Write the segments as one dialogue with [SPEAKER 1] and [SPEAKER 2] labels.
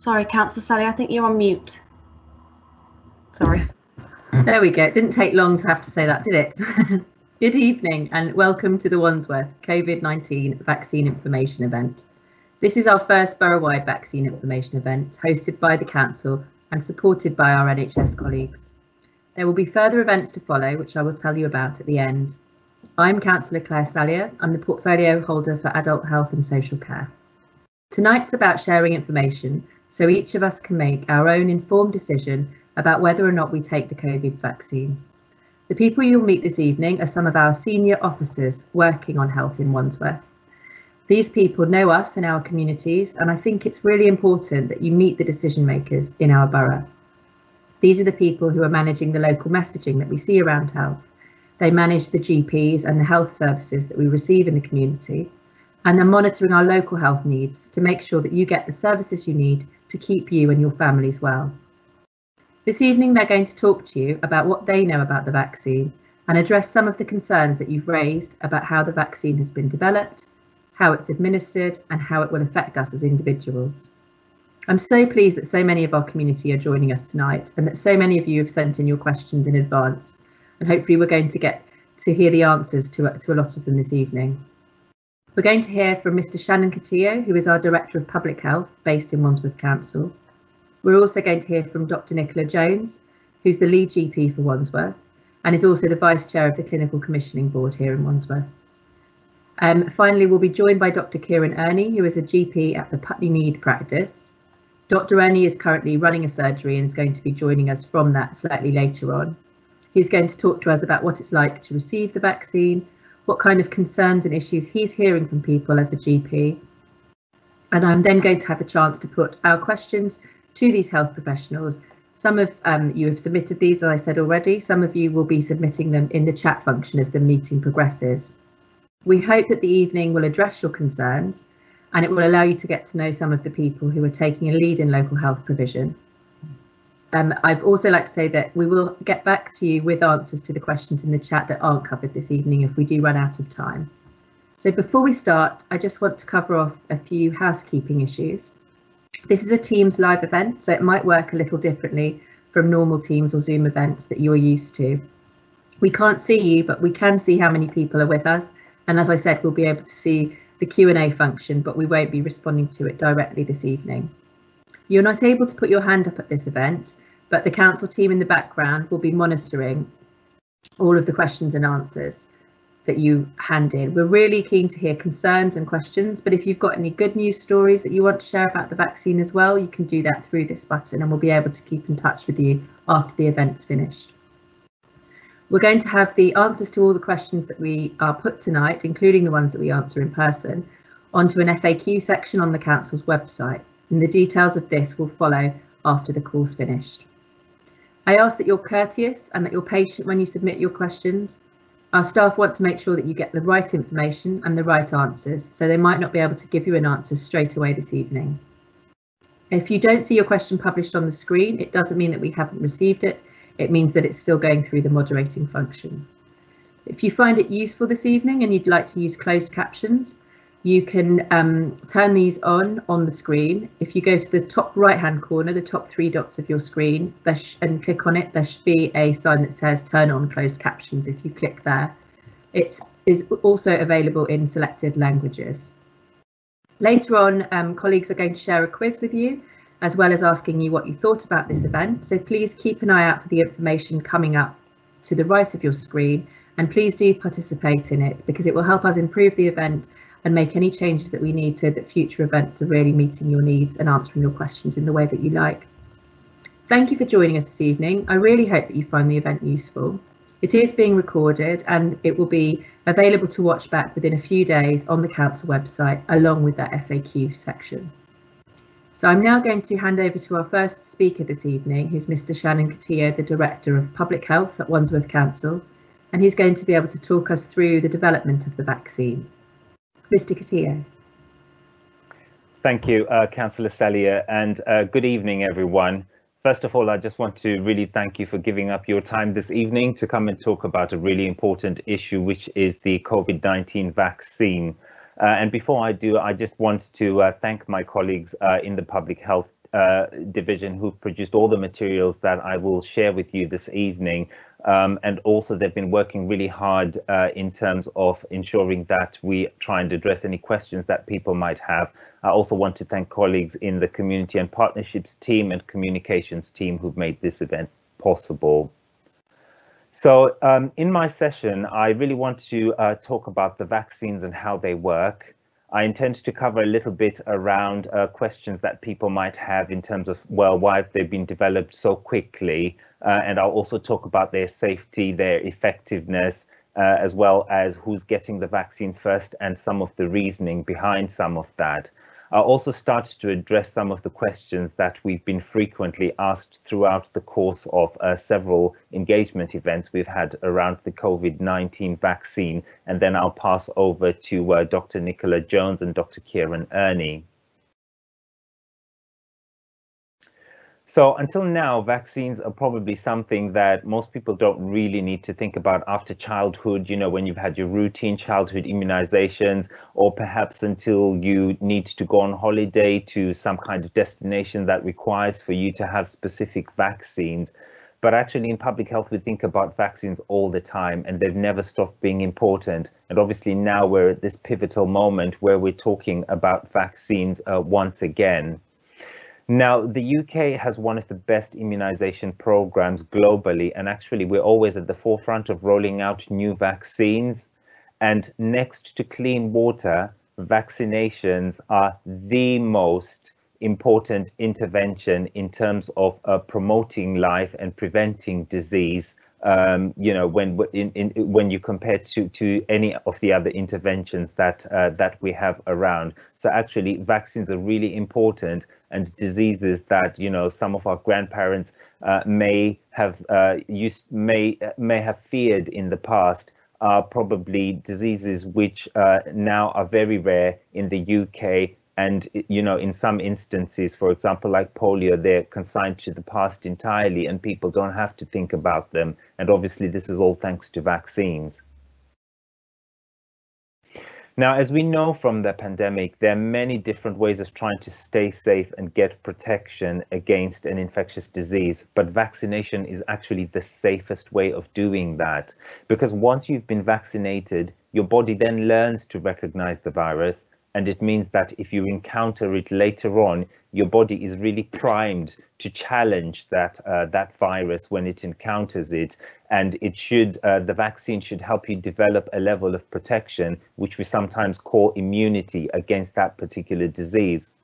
[SPEAKER 1] Sorry, Councillor Sally, I think you're on mute. Sorry.
[SPEAKER 2] There we go. It didn't take long to have to say that, did it? Good evening and welcome to the Wandsworth COVID-19 vaccine information event. This is our first borough-wide vaccine information event hosted by the Council and supported by our NHS colleagues. There will be further events to follow, which I will tell you about at the end. I'm Councillor Claire Salier. I'm the portfolio holder for adult health and social care. Tonight's about sharing information so each of us can make our own informed decision about whether or not we take the COVID vaccine. The people you'll meet this evening are some of our senior officers working on health in Wandsworth. These people know us and our communities, and I think it's really important that you meet the decision makers in our borough. These are the people who are managing the local messaging that we see around health. They manage the GPs and the health services that we receive in the community, and they're monitoring our local health needs to make sure that you get the services you need to keep you and your families well. This evening, they're going to talk to you about what they know about the vaccine and address some of the concerns that you've raised about how the vaccine has been developed, how it's administered, and how it will affect us as individuals. I'm so pleased that so many of our community are joining us tonight and that so many of you have sent in your questions in advance. And hopefully we're going to get to hear the answers to, to a lot of them this evening. We're going to hear from Mr Shannon Katiyo, who is our Director of Public Health based in Wandsworth Council. We're also going to hear from Dr Nicola Jones, who's the lead GP for Wandsworth and is also the Vice Chair of the Clinical Commissioning Board here in Wandsworth. Um, finally, we'll be joined by Dr Kieran Ernie, who is a GP at the Putney Mead practice. Dr Ernie is currently running a surgery and is going to be joining us from that slightly later on. He's going to talk to us about what it's like to receive the vaccine, what kind of concerns and issues he's hearing from people as a GP. And I'm then going to have a chance to put our questions to these health professionals. Some of um, you have submitted these, as I said already. Some of you will be submitting them in the chat function as the meeting progresses. We hope that the evening will address your concerns and it will allow you to get to know some of the people who are taking a lead in local health provision. Um, I'd also like to say that we will get back to you with answers to the questions in the chat that aren't covered this evening if we do run out of time. So before we start, I just want to cover off a few housekeeping issues. This is a Teams live event, so it might work a little differently from normal Teams or Zoom events that you're used to. We can't see you, but we can see how many people are with us. And as I said, we'll be able to see the Q&A function, but we won't be responding to it directly this evening. You're not able to put your hand up at this event, but the council team in the background will be monitoring all of the questions and answers that you hand in. We're really keen to hear concerns and questions, but if you've got any good news stories that you want to share about the vaccine as well, you can do that through this button and we'll be able to keep in touch with you after the event's finished. We're going to have the answers to all the questions that we are put tonight, including the ones that we answer in person, onto an FAQ section on the Council's website, and the details of this will follow after the call's finished. I ask that you're courteous and that you're patient when you submit your questions our staff want to make sure that you get the right information and the right answers, so they might not be able to give you an answer straight away this evening. If you don't see your question published on the screen, it doesn't mean that we haven't received it. It means that it's still going through the moderating function. If you find it useful this evening and you'd like to use closed captions, you can um, turn these on on the screen. If you go to the top right hand corner, the top three dots of your screen and click on it, there should be a sign that says turn on closed captions. If you click there, it is also available in selected languages. Later on, um, colleagues are going to share a quiz with you, as well as asking you what you thought about this event. So please keep an eye out for the information coming up to the right of your screen and please do participate in it because it will help us improve the event and make any changes that we need so that future events are really meeting your needs and answering your questions in the way that you like. Thank you for joining us this evening. I really hope that you find the event useful. It is being recorded and it will be available to watch back within a few days on the council website along with that FAQ section. So I'm now going to hand over to our first speaker this evening, who's Mr Shannon Katiyo, the Director of Public Health at Wandsworth Council, and he's going to be able to talk us through the development of the vaccine. Mr. Katiyo.
[SPEAKER 3] Thank you, uh, Councillor Salier, and uh, good evening, everyone. First of all, I just want to really thank you for giving up your time this evening to come and talk about a really important issue, which is the COVID-19 vaccine. Uh, and before I do, I just want to uh, thank my colleagues uh, in the public health uh, division who produced all the materials that I will share with you this evening. Um, and also they've been working really hard uh, in terms of ensuring that we try and address any questions that people might have. I also want to thank colleagues in the community and partnerships team and communications team who've made this event possible. So um, in my session, I really want to uh, talk about the vaccines and how they work. I intend to cover a little bit around uh, questions that people might have in terms of, well, why have they been developed so quickly? Uh, and I'll also talk about their safety, their effectiveness, uh, as well as who's getting the vaccines first and some of the reasoning behind some of that. I also started to address some of the questions that we've been frequently asked throughout the course of uh, several engagement events we've had around the COVID-19 vaccine, and then I'll pass over to uh, Dr. Nicola Jones and Dr. Kieran Ernie. So until now, vaccines are probably something that most people don't really need to think about after childhood, you know, when you've had your routine childhood immunizations, or perhaps until you need to go on holiday to some kind of destination that requires for you to have specific vaccines. But actually in public health, we think about vaccines all the time and they've never stopped being important. And obviously now we're at this pivotal moment where we're talking about vaccines uh, once again. Now, the UK has one of the best immunization programs globally, and actually we're always at the forefront of rolling out new vaccines. And next to clean water, vaccinations are the most important intervention in terms of uh, promoting life and preventing disease um, you know, when in, in, when you compare to to any of the other interventions that uh, that we have around. So actually, vaccines are really important, and diseases that you know some of our grandparents uh, may have uh, used may may have feared in the past are probably diseases which uh, now are very rare in the UK and you know in some instances for example like polio they're consigned to the past entirely and people don't have to think about them. And obviously this is all thanks to vaccines. Now as we know from the pandemic there are many different ways of trying to stay safe and get protection against an infectious disease but vaccination is actually the safest way of doing that. Because once you've been vaccinated your body then learns to recognize the virus and it means that if you encounter it later on, your body is really primed to challenge that uh, that virus when it encounters it, and it should uh, the vaccine should help you develop a level of protection, which we sometimes call immunity against that particular disease.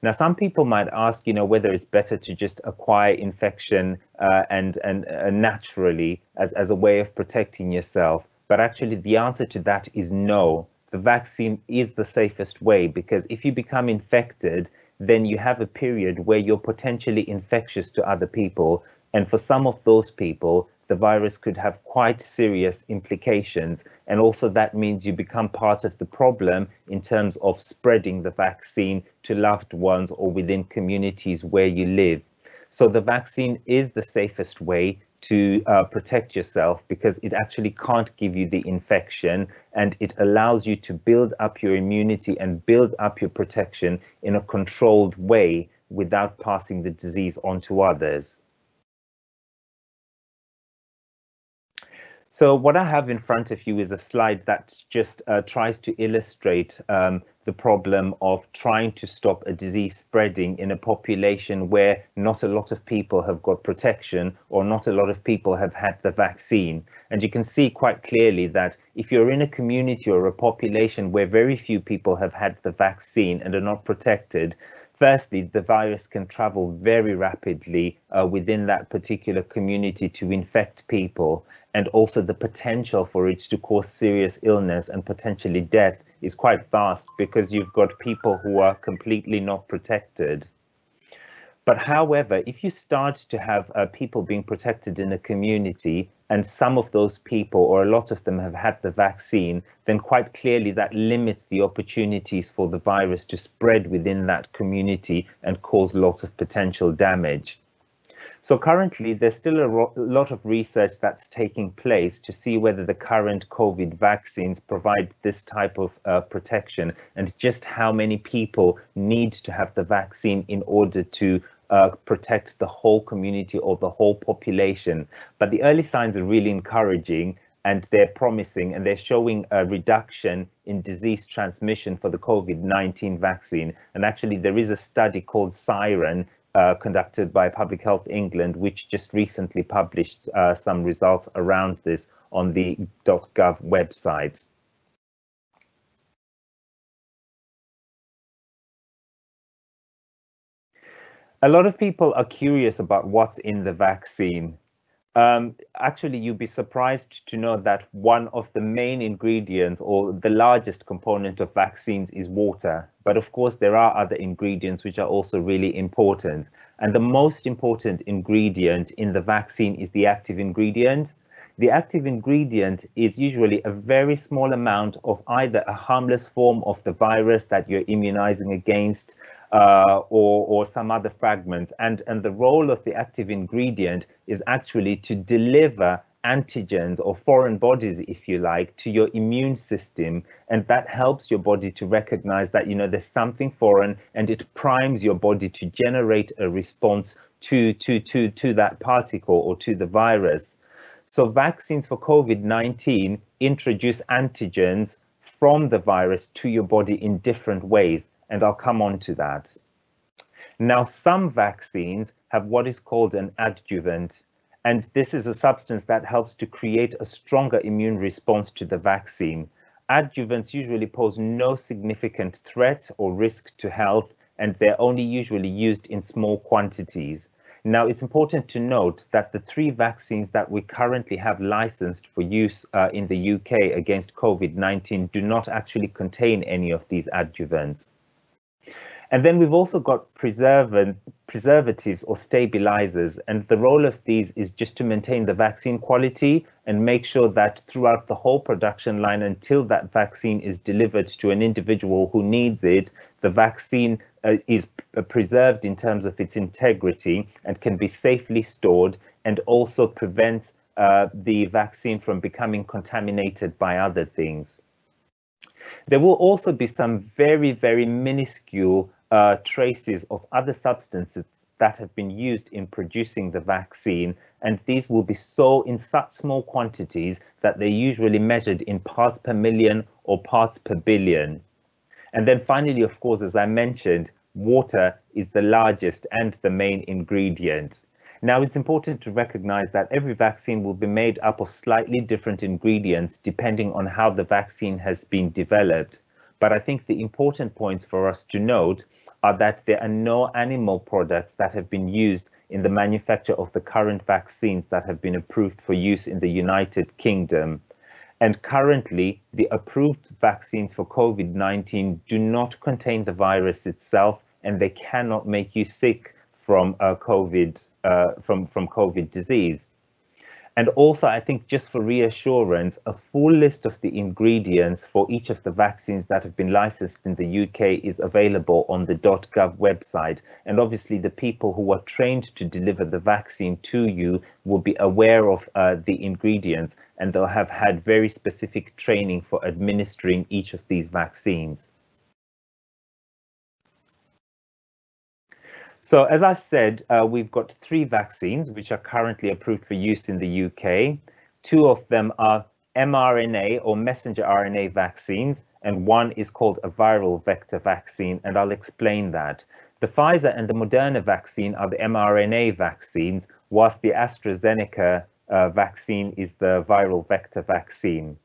[SPEAKER 3] Now, some people might ask, you know, whether it's better to just acquire infection uh, and and uh, naturally as as a way of protecting yourself, but actually the answer to that is no the vaccine is the safest way because if you become infected, then you have a period where you're potentially infectious to other people. And for some of those people, the virus could have quite serious implications. And also that means you become part of the problem in terms of spreading the vaccine to loved ones or within communities where you live. So the vaccine is the safest way to uh, protect yourself because it actually can't give you the infection and it allows you to build up your immunity and build up your protection in a controlled way without passing the disease on to others. So what I have in front of you is a slide that just uh, tries to illustrate um, the problem of trying to stop a disease spreading in a population where not a lot of people have got protection or not a lot of people have had the vaccine. And you can see quite clearly that if you're in a community or a population where very few people have had the vaccine and are not protected, firstly, the virus can travel very rapidly uh, within that particular community to infect people, and also the potential for it to cause serious illness and potentially death is quite vast because you've got people who are completely not protected. But however, if you start to have uh, people being protected in a community and some of those people or a lot of them have had the vaccine, then quite clearly that limits the opportunities for the virus to spread within that community and cause lots of potential damage. So currently, there's still a lot of research that's taking place to see whether the current COVID vaccines provide this type of uh, protection and just how many people need to have the vaccine in order to uh, protect the whole community or the whole population. But the early signs are really encouraging and they're promising and they're showing a reduction in disease transmission for the COVID-19 vaccine. And actually there is a study called SIREN uh, conducted by Public Health England, which just recently published uh, some results around this on the .gov website. A lot of people are curious about what's in the vaccine. Um, actually, you'd be surprised to know that one of the main ingredients or the largest component of vaccines is water. But of course, there are other ingredients which are also really important. And the most important ingredient in the vaccine is the active ingredient. The active ingredient is usually a very small amount of either a harmless form of the virus that you're immunizing against uh, or, or some other fragment. And, and the role of the active ingredient is actually to deliver antigens or foreign bodies, if you like, to your immune system. And that helps your body to recognize that, you know, there's something foreign and it primes your body to generate a response to, to, to, to that particle or to the virus. So vaccines for COVID-19 introduce antigens from the virus to your body in different ways and I'll come on to that. Now, some vaccines have what is called an adjuvant, and this is a substance that helps to create a stronger immune response to the vaccine. Adjuvants usually pose no significant threat or risk to health, and they're only usually used in small quantities. Now, it's important to note that the three vaccines that we currently have licensed for use uh, in the UK against COVID-19 do not actually contain any of these adjuvants. And then we've also got preservatives or stabilizers. And the role of these is just to maintain the vaccine quality and make sure that throughout the whole production line until that vaccine is delivered to an individual who needs it, the vaccine uh, is preserved in terms of its integrity and can be safely stored and also prevents uh, the vaccine from becoming contaminated by other things. There will also be some very, very minuscule uh, traces of other substances that have been used in producing the vaccine. And these will be so in such small quantities that they're usually measured in parts per million or parts per billion. And then finally, of course, as I mentioned, water is the largest and the main ingredient. Now, it's important to recognize that every vaccine will be made up of slightly different ingredients depending on how the vaccine has been developed. But I think the important points for us to note are that there are no animal products that have been used in the manufacture of the current vaccines that have been approved for use in the United Kingdom. And currently, the approved vaccines for COVID-19 do not contain the virus itself, and they cannot make you sick from uh, COVID uh, from from COVID disease. And also, I think just for reassurance, a full list of the ingredients for each of the vaccines that have been licensed in the UK is available on the .gov website. And obviously, the people who are trained to deliver the vaccine to you will be aware of uh, the ingredients and they'll have had very specific training for administering each of these vaccines. So as I said, uh, we've got three vaccines which are currently approved for use in the UK. Two of them are mRNA or messenger RNA vaccines, and one is called a viral vector vaccine, and I'll explain that. The Pfizer and the Moderna vaccine are the mRNA vaccines, whilst the AstraZeneca uh, vaccine is the viral vector vaccine.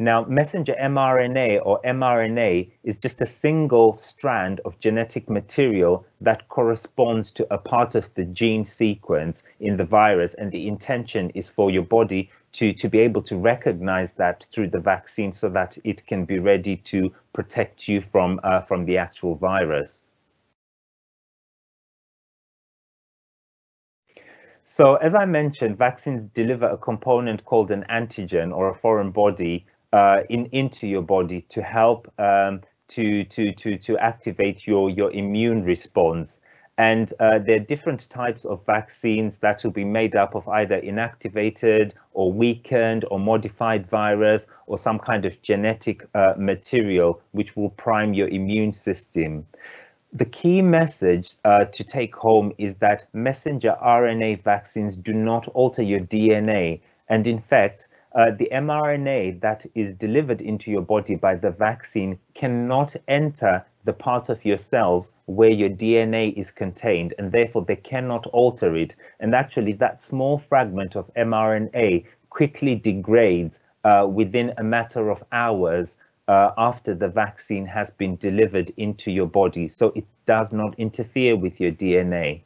[SPEAKER 3] Now, messenger mRNA or mRNA is just a single strand of genetic material that corresponds to a part of the gene sequence in the virus. And the intention is for your body to, to be able to recognize that through the vaccine so that it can be ready to protect you from, uh, from the actual virus. So as I mentioned, vaccines deliver a component called an antigen or a foreign body uh, in into your body to help um, to to to to activate your your immune response. And uh, there are different types of vaccines that will be made up of either inactivated or weakened or modified virus or some kind of genetic uh, material which will prime your immune system. The key message uh, to take home is that messenger RNA vaccines do not alter your DNA. And in fact, uh, the mRNA that is delivered into your body by the vaccine cannot enter the part of your cells where your DNA is contained, and therefore they cannot alter it. And actually, that small fragment of mRNA quickly degrades uh, within a matter of hours uh, after the vaccine has been delivered into your body. So it does not interfere with your DNA.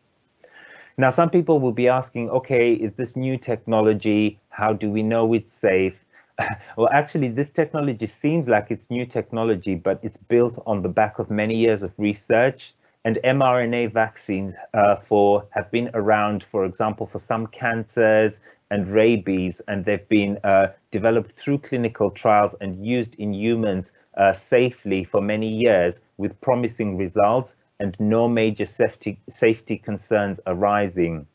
[SPEAKER 3] Now, some people will be asking, okay, is this new technology? How do we know it's safe? well, actually, this technology seems like it's new technology, but it's built on the back of many years of research. And mRNA vaccines uh, for have been around, for example, for some cancers and rabies, and they've been uh, developed through clinical trials and used in humans uh, safely for many years with promising results and no major safety, safety concerns arising.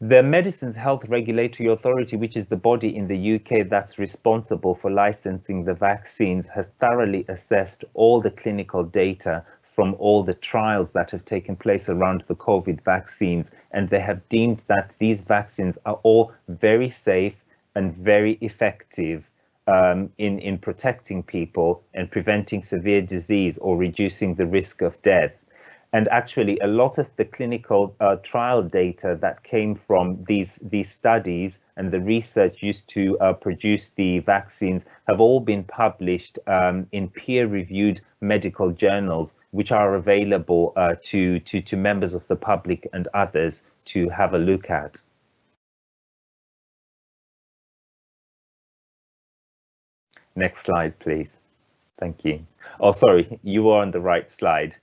[SPEAKER 3] The Medicines Health Regulatory Authority, which is the body in the UK that's responsible for licensing the vaccines, has thoroughly assessed all the clinical data from all the trials that have taken place around the COVID vaccines, and they have deemed that these vaccines are all very safe and very effective um, in, in protecting people and preventing severe disease or reducing the risk of death. And actually, a lot of the clinical uh, trial data that came from these, these studies and the research used to uh, produce the vaccines have all been published um, in peer-reviewed medical journals, which are available uh, to, to, to members of the public and others to have a look at. Next slide, please. Thank you. Oh, sorry, you are on the right slide.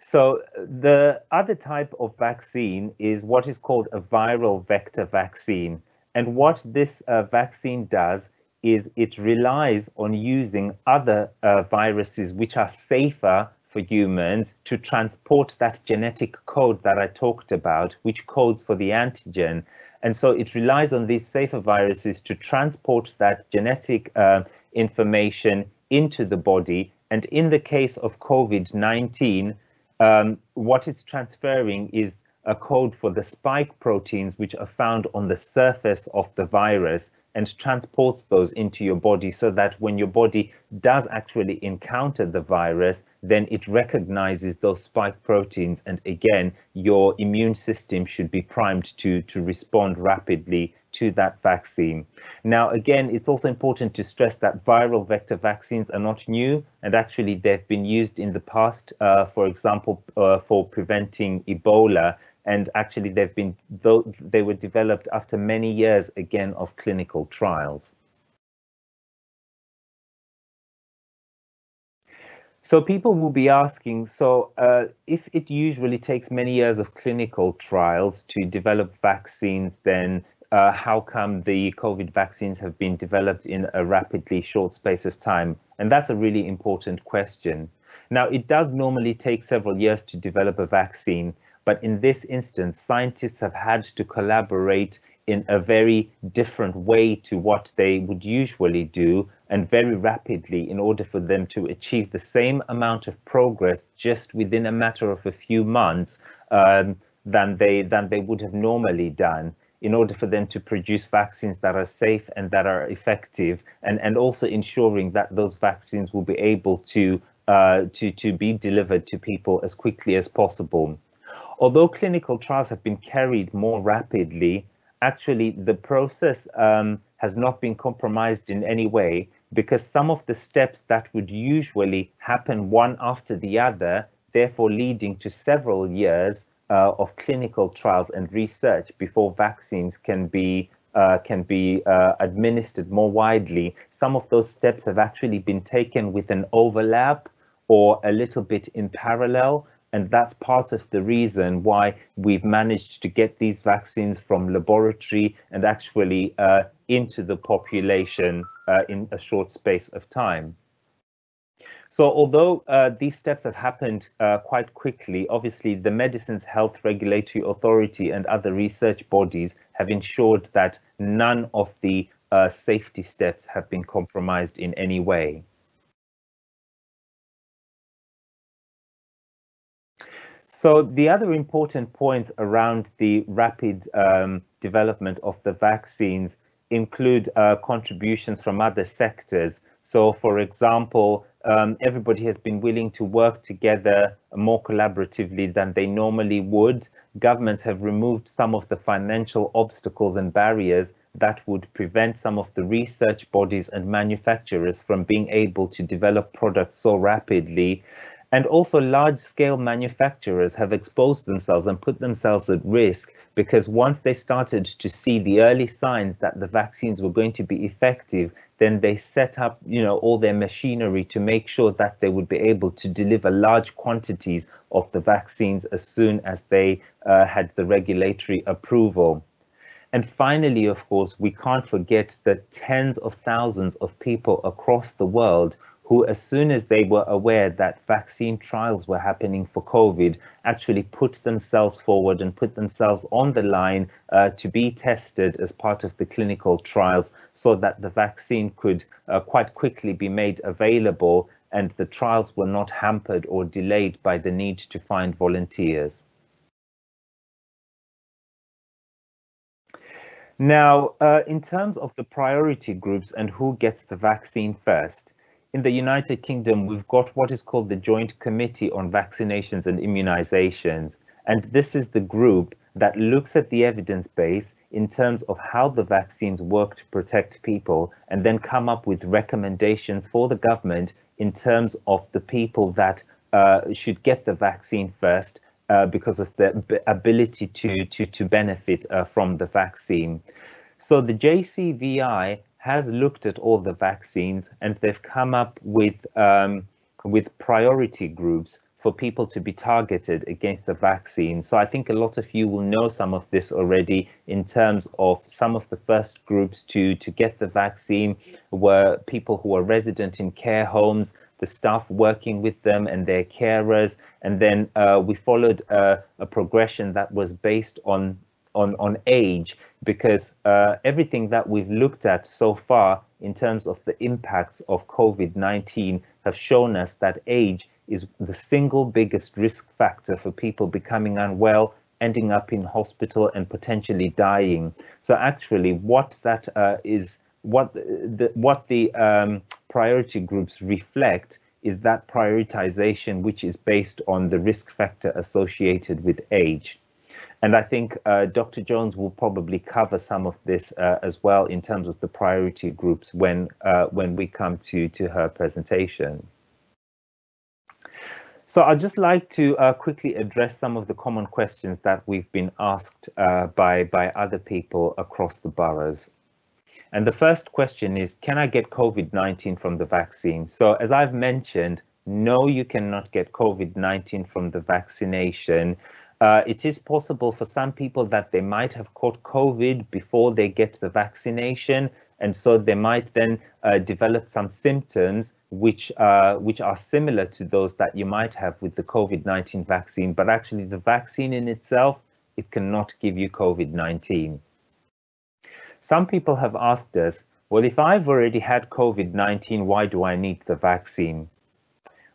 [SPEAKER 3] So the other type of vaccine is what is called a viral vector vaccine. And what this uh, vaccine does is it relies on using other uh, viruses which are safer for humans to transport that genetic code that I talked about, which codes for the antigen. And so it relies on these safer viruses to transport that genetic uh, information into the body. And in the case of COVID-19, um, what it's transferring is a code for the spike proteins which are found on the surface of the virus and transports those into your body so that when your body does actually encounter the virus, then it recognizes those spike proteins. And again, your immune system should be primed to, to respond rapidly to that vaccine. Now, again, it's also important to stress that viral vector vaccines are not new, and actually they've been used in the past, uh, for example, uh, for preventing Ebola. And actually, they've been they were developed after many years again of clinical trials. So people will be asking, so uh, if it usually takes many years of clinical trials to develop vaccines, then uh, how come the COVID vaccines have been developed in a rapidly short space of time? And that's a really important question. Now, it does normally take several years to develop a vaccine, but in this instance, scientists have had to collaborate in a very different way to what they would usually do and very rapidly in order for them to achieve the same amount of progress just within a matter of a few months um, than they than they would have normally done in order for them to produce vaccines that are safe and that are effective, and, and also ensuring that those vaccines will be able to, uh, to, to be delivered to people as quickly as possible. Although clinical trials have been carried more rapidly, actually the process um, has not been compromised in any way because some of the steps that would usually happen one after the other, therefore leading to several years, uh, of clinical trials and research before vaccines can be uh, can be uh, administered more widely. Some of those steps have actually been taken with an overlap or a little bit in parallel. And that's part of the reason why we've managed to get these vaccines from laboratory and actually uh, into the population uh, in a short space of time. So although uh, these steps have happened uh, quite quickly, obviously the Medicines Health Regulatory Authority and other research bodies have ensured that none of the uh, safety steps have been compromised in any way. So the other important points around the rapid um, development of the vaccines include uh, contributions from other sectors. So for example, um, everybody has been willing to work together more collaboratively than they normally would. Governments have removed some of the financial obstacles and barriers that would prevent some of the research bodies and manufacturers from being able to develop products so rapidly. And also large scale manufacturers have exposed themselves and put themselves at risk because once they started to see the early signs that the vaccines were going to be effective, then they set up, you know, all their machinery to make sure that they would be able to deliver large quantities of the vaccines as soon as they uh, had the regulatory approval. And finally, of course, we can't forget the tens of thousands of people across the world who, as soon as they were aware that vaccine trials were happening for COVID, actually put themselves forward and put themselves on the line uh, to be tested as part of the clinical trials so that the vaccine could uh, quite quickly be made available and the trials were not hampered or delayed by the need to find volunteers. Now, uh, in terms of the priority groups and who gets the vaccine first, in the United Kingdom, we've got what is called the Joint Committee on Vaccinations and Immunizations. And this is the group that looks at the evidence base in terms of how the vaccines work to protect people and then come up with recommendations for the government in terms of the people that uh, should get the vaccine first uh, because of the ability to, to, to benefit uh, from the vaccine. So the JCVI has looked at all the vaccines and they've come up with um, with priority groups for people to be targeted against the vaccine. So I think a lot of you will know some of this already in terms of some of the first groups to, to get the vaccine were people who are resident in care homes, the staff working with them and their carers. And then uh, we followed uh, a progression that was based on on, on age because uh, everything that we've looked at so far in terms of the impacts of COVID-19 have shown us that age is the single biggest risk factor for people becoming unwell, ending up in hospital and potentially dying. So actually what that uh, is, what the, what the um, priority groups reflect is that prioritization which is based on the risk factor associated with age. And I think uh, Dr. Jones will probably cover some of this uh, as well in terms of the priority groups when uh, when we come to to her presentation. So I'd just like to uh, quickly address some of the common questions that we've been asked uh, by by other people across the boroughs. And the first question is, can I get COVID-19 from the vaccine? So as I've mentioned, no, you cannot get COVID-19 from the vaccination. Uh, it is possible for some people that they might have caught COVID before they get the vaccination, and so they might then uh, develop some symptoms which uh, which are similar to those that you might have with the COVID-19 vaccine. But actually, the vaccine in itself it cannot give you COVID-19. Some people have asked us, well, if I've already had COVID-19, why do I need the vaccine?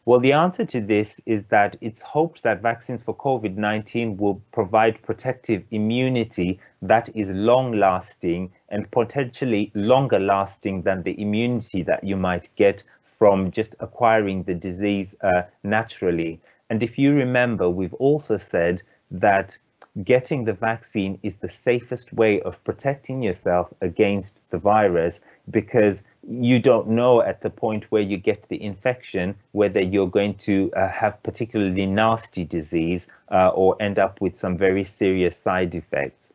[SPEAKER 3] Well, the answer to this is that it's hoped that vaccines for COVID-19 will provide protective immunity that is long lasting and potentially longer lasting than the immunity that you might get from just acquiring the disease uh, naturally. And if you remember, we've also said that getting the vaccine is the safest way of protecting yourself against the virus because you don't know at the point where you get the infection whether you're going to uh, have particularly nasty disease uh, or end up with some very serious side effects.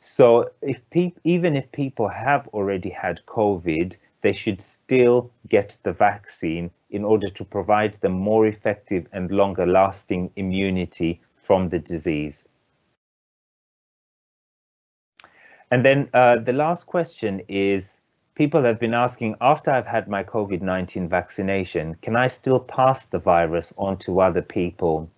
[SPEAKER 3] So if even if people have already had COVID, they should still get the vaccine in order to provide them more effective and longer lasting immunity from the disease. And then uh, the last question is, people have been asking after I've had my COVID 19 vaccination, can I still pass the virus on to other people?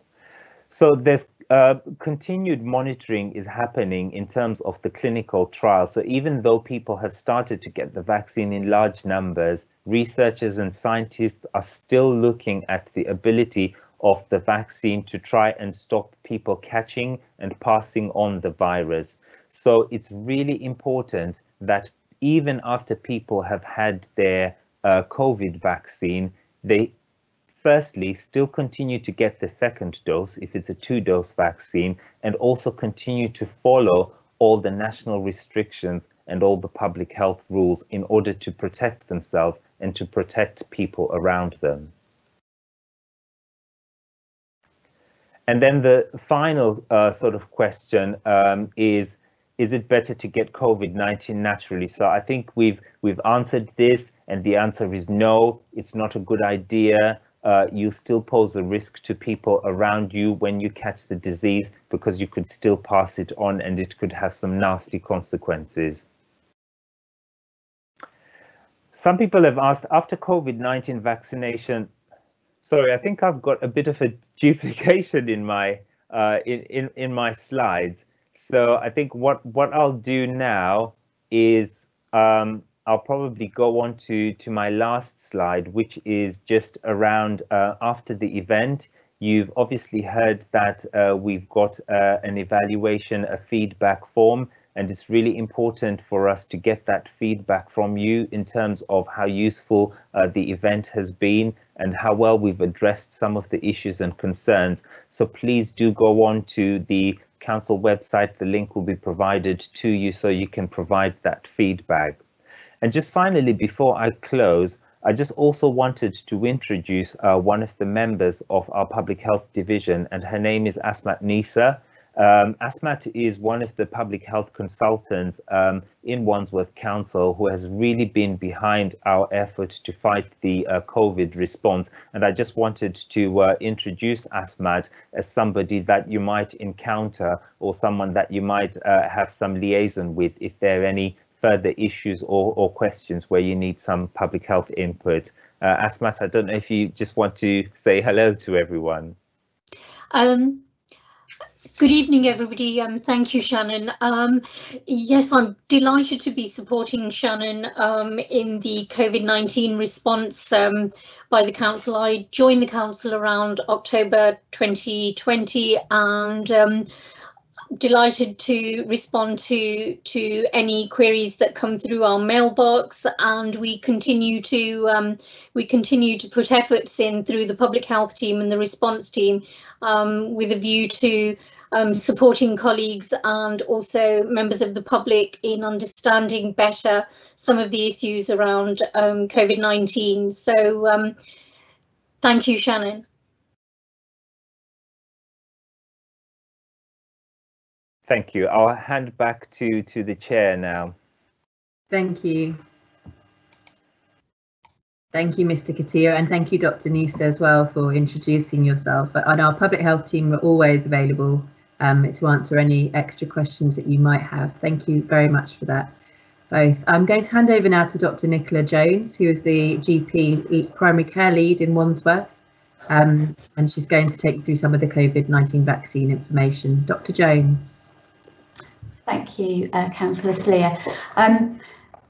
[SPEAKER 3] So there's uh, continued monitoring is happening in terms of the clinical trial. So even though people have started to get the vaccine in large numbers, researchers and scientists are still looking at the ability of the vaccine to try and stop people catching and passing on the virus. So it's really important that even after people have had their uh, COVID vaccine, they firstly still continue to get the second dose if it's a two dose vaccine and also continue to follow all the national restrictions and all the public health rules in order to protect themselves and to protect people around them. And then the final uh, sort of question um, is is it better to get COVID-19 naturally? So I think we've we've answered this, and the answer is no. It's not a good idea. Uh, you still pose a risk to people around you when you catch the disease because you could still pass it on, and it could have some nasty consequences. Some people have asked after COVID-19 vaccination. Sorry, I think I've got a bit of a duplication in my uh, in, in in my slides. So I think what what I'll do now is um, I'll probably go on to to my last slide, which is just around uh, after the event. You've obviously heard that uh, we've got uh, an evaluation, a feedback form, and it's really important for us to get that feedback from you in terms of how useful uh, the event has been and how well we've addressed some of the issues and concerns. So please do go on to the council website. The link will be provided to you so you can provide that feedback. And just finally, before I close, I just also wanted to introduce uh, one of the members of our public health division, and her name is Asmat Nisa. Um, Asmat is one of the public health consultants um, in Wandsworth Council who has really been behind our effort to fight the uh, COVID response. And I just wanted to uh, introduce Asmat as somebody that you might encounter or someone that you might uh, have some liaison with if there are any further issues or, or questions where you need some public health input. Uh, Asmat, I don't know if you just want to say hello to everyone.
[SPEAKER 4] Um, Good evening, everybody. Um, thank you, Shannon. Um, yes, I'm delighted to be supporting Shannon um, in the COVID-19 response um, by the council. I joined the council around October 2020 and um, delighted to respond to to any queries that come through our mailbox and we continue to um, we continue to put efforts in through the public health team and the response team um, with a view to um, supporting colleagues and also members of the public in understanding better some of the issues around um, COVID-19. So um, thank you, Shannon.
[SPEAKER 3] Thank you. I'll hand back to, to the chair now.
[SPEAKER 2] Thank you. Thank you, Mr. Katiyo, and thank you, Dr. Nisa, as well, for introducing yourself. And our public health team are always available um, to answer any extra questions that you might have. Thank you very much for that, both. I'm going to hand over now to Dr. Nicola Jones, who is the GP primary care lead in Wandsworth, um, and she's going to take you through some of the COVID-19 vaccine information. Dr. Jones.
[SPEAKER 5] Thank you, uh, Councillor Salier. Um,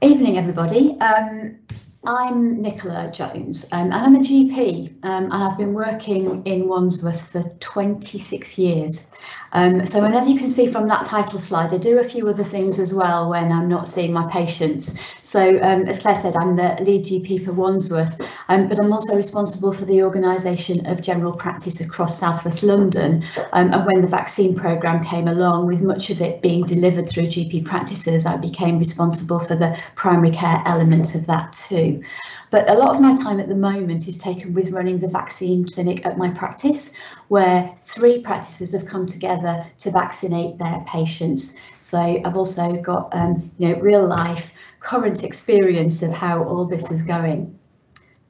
[SPEAKER 5] evening, everybody. Um, I'm Nicola Jones um, and I'm a GP um, and I've been working in Wandsworth for 26 years. Um, so and as you can see from that title slide, I do a few other things as well when I'm not seeing my patients. So um, as Claire said, I'm the lead GP for Wandsworth, um, but I'm also responsible for the organisation of general practice across southwest London. Um, and when the vaccine programme came along, with much of it being delivered through GP practices, I became responsible for the primary care element of that too. But a lot of my time at the moment is taken with running the vaccine clinic at my practice, where three practices have come together to vaccinate their patients. So I've also got um, you know real life current experience of how all this is going.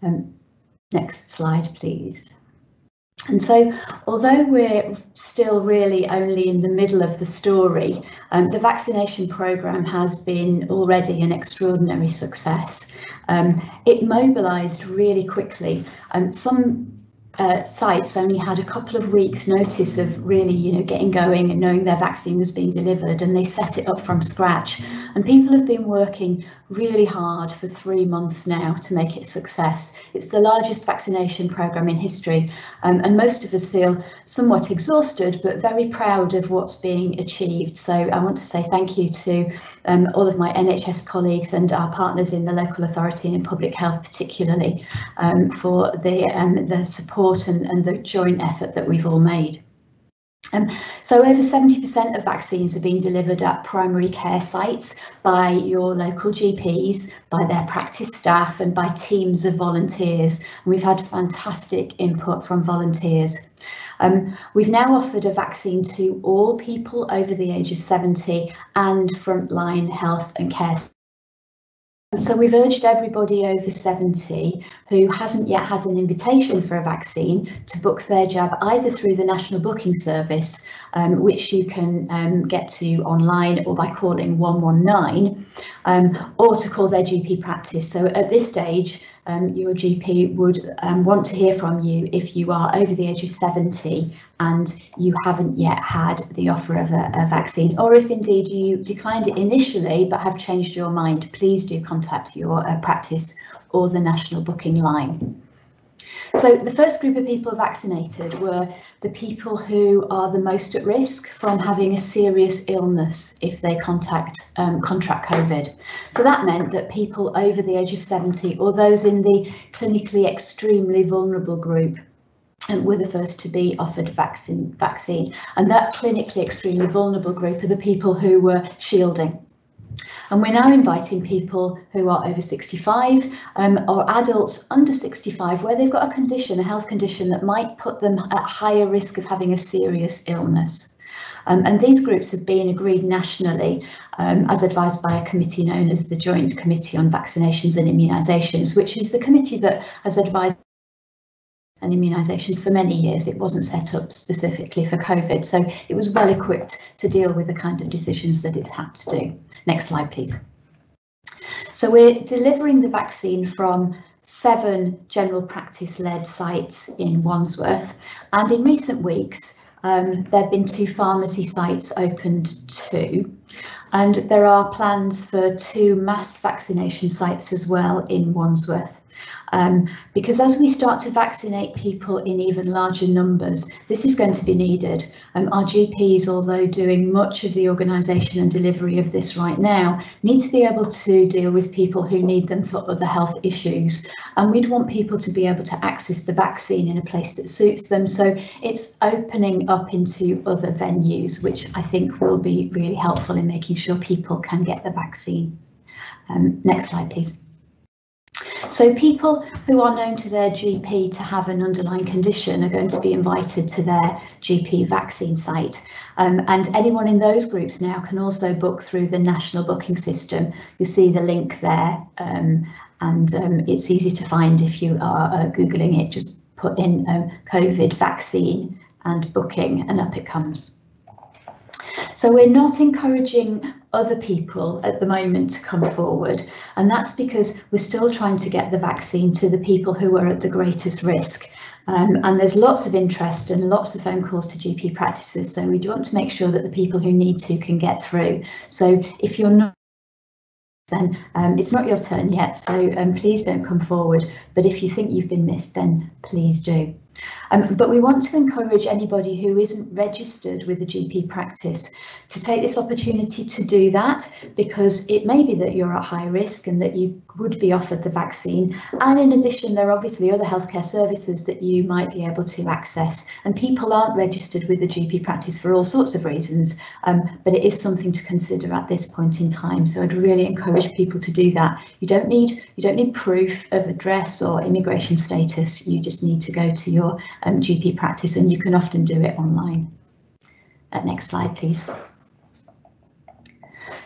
[SPEAKER 5] Um, next slide, please. And so, although we're still really only in the middle of the story, um, the vaccination programme has been already an extraordinary success. Um, it mobilised really quickly. Um, some uh, sites only had a couple of weeks notice of really you know getting going and knowing their vaccine was being delivered and they set it up from scratch. And people have been working really hard for three months now to make it a success. It's the largest vaccination programme in history um, and most of us feel somewhat exhausted but very proud of what's being achieved. So I want to say thank you to um, all of my NHS colleagues and our partners in the local authority and in public health particularly um, for the, um, the support and, and the joint effort that we've all made. Um, so over 70% of vaccines are being delivered at primary care sites by your local GPs, by their practice staff and by teams of volunteers. And we've had fantastic input from volunteers. Um, we've now offered a vaccine to all people over the age of 70 and frontline health and care so we've urged everybody over 70 who hasn't yet had an invitation for a vaccine to book their jab either through the National Booking Service, um, which you can um, get to online or by calling 119, um, or to call their GP practice. So at this stage, um, your GP would um, want to hear from you if you are over the age of 70 and you haven't yet had the offer of a, a, vaccine, or if indeed you declined it initially but have changed your mind, please do contact your uh, practice or the national booking line. So the first group of people vaccinated were the people who are the most at risk from having a serious illness if they contact um, contract COVID. So that meant that people over the age of 70 or those in the clinically extremely vulnerable group um, were the first to be offered vaccine vaccine and that clinically extremely vulnerable group are the people who were shielding and we're now inviting people who are over 65 um, or adults under 65 where they've got a condition, a health condition that might put them at higher risk of having a serious illness. Um, and these groups have been agreed nationally um, as advised by a committee known as the Joint Committee on Vaccinations and Immunisations, which is the committee that has advised and immunisations for many years. It wasn't set up specifically for COVID, so it was well equipped to deal with the kind of decisions that it's had to do. Next slide, please. So we're delivering the vaccine from seven general practice led sites in Wandsworth. And in recent weeks, um, there have been two pharmacy sites opened too. And there are plans for two mass vaccination sites as well in Wandsworth. Um, because as we start to vaccinate people in even larger numbers, this is going to be needed. Um, our GPs, although doing much of the organisation and delivery of this right now, need to be able to deal with people who need them for other health issues. And we'd want people to be able to access the vaccine in a place that suits them. So it's opening up into other venues, which I think will be really helpful in making sure people can get the vaccine. Um, next slide, please. So people who are known to their GP to have an underlying condition are going to be invited to their GP vaccine site. Um, and anyone in those groups now can also book through the national booking system. You see the link there um, and um, it's easy to find if you are uh, Googling it, just put in um, COVID vaccine and booking and up it comes. So we're not encouraging other people at the moment to come forward. And that's because we're still trying to get the vaccine to the people who are at the greatest risk. Um, and there's lots of interest and lots of phone calls to GP practices. So we do want to make sure that the people who need to can get through. So if you're not then um, it's not your turn yet, so um, please don't come forward. But if you think you've been missed, then please do. Um, but we want to encourage anybody who isn't registered with a GP practice to take this opportunity to do that because it may be that you're at high risk and that you would be offered the vaccine. And in addition, there are obviously other healthcare services that you might be able to access. And people aren't registered with a GP practice for all sorts of reasons, um, but it is something to consider at this point in time. So I'd really encourage people to do that. You don't need you don't need proof of address or immigration status. You just need to go to your um, GP practice and you can often do it online. Uh, next slide, please.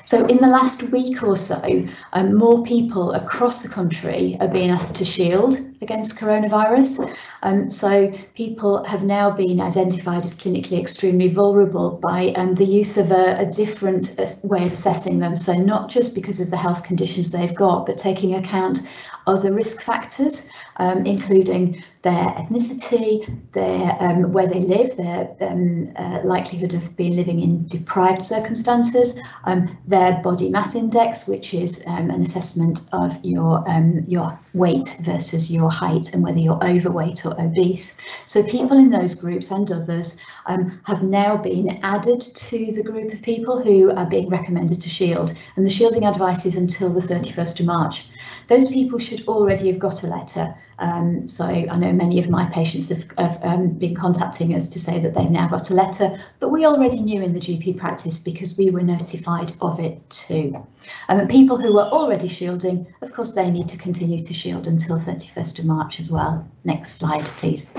[SPEAKER 5] So in the last week or so, um, more people across the country are being asked to shield against coronavirus. Um, so people have now been identified as clinically extremely vulnerable by um, the use of a, a different uh, way of assessing them. So not just because of the health conditions they've got, but taking account of other risk factors, um, including their ethnicity, their um, where they live, their um, uh, likelihood of being living in deprived circumstances, um, their body mass index, which is an assessment of your your weight versus your height and whether you're overweight or obese. So people in those groups and others um, have now been added to the group of people who are being recommended to shield, and the shielding advice is until the 31st of March. Those people should already have got a letter. Um, so I know many of my patients have, have um, been contacting us to say that they've now got a letter, but we already knew in the GP practice because we were notified of it too. Um, people who were already shielding, of course, they need to continue to shield until 31st of March as well. Next slide, please.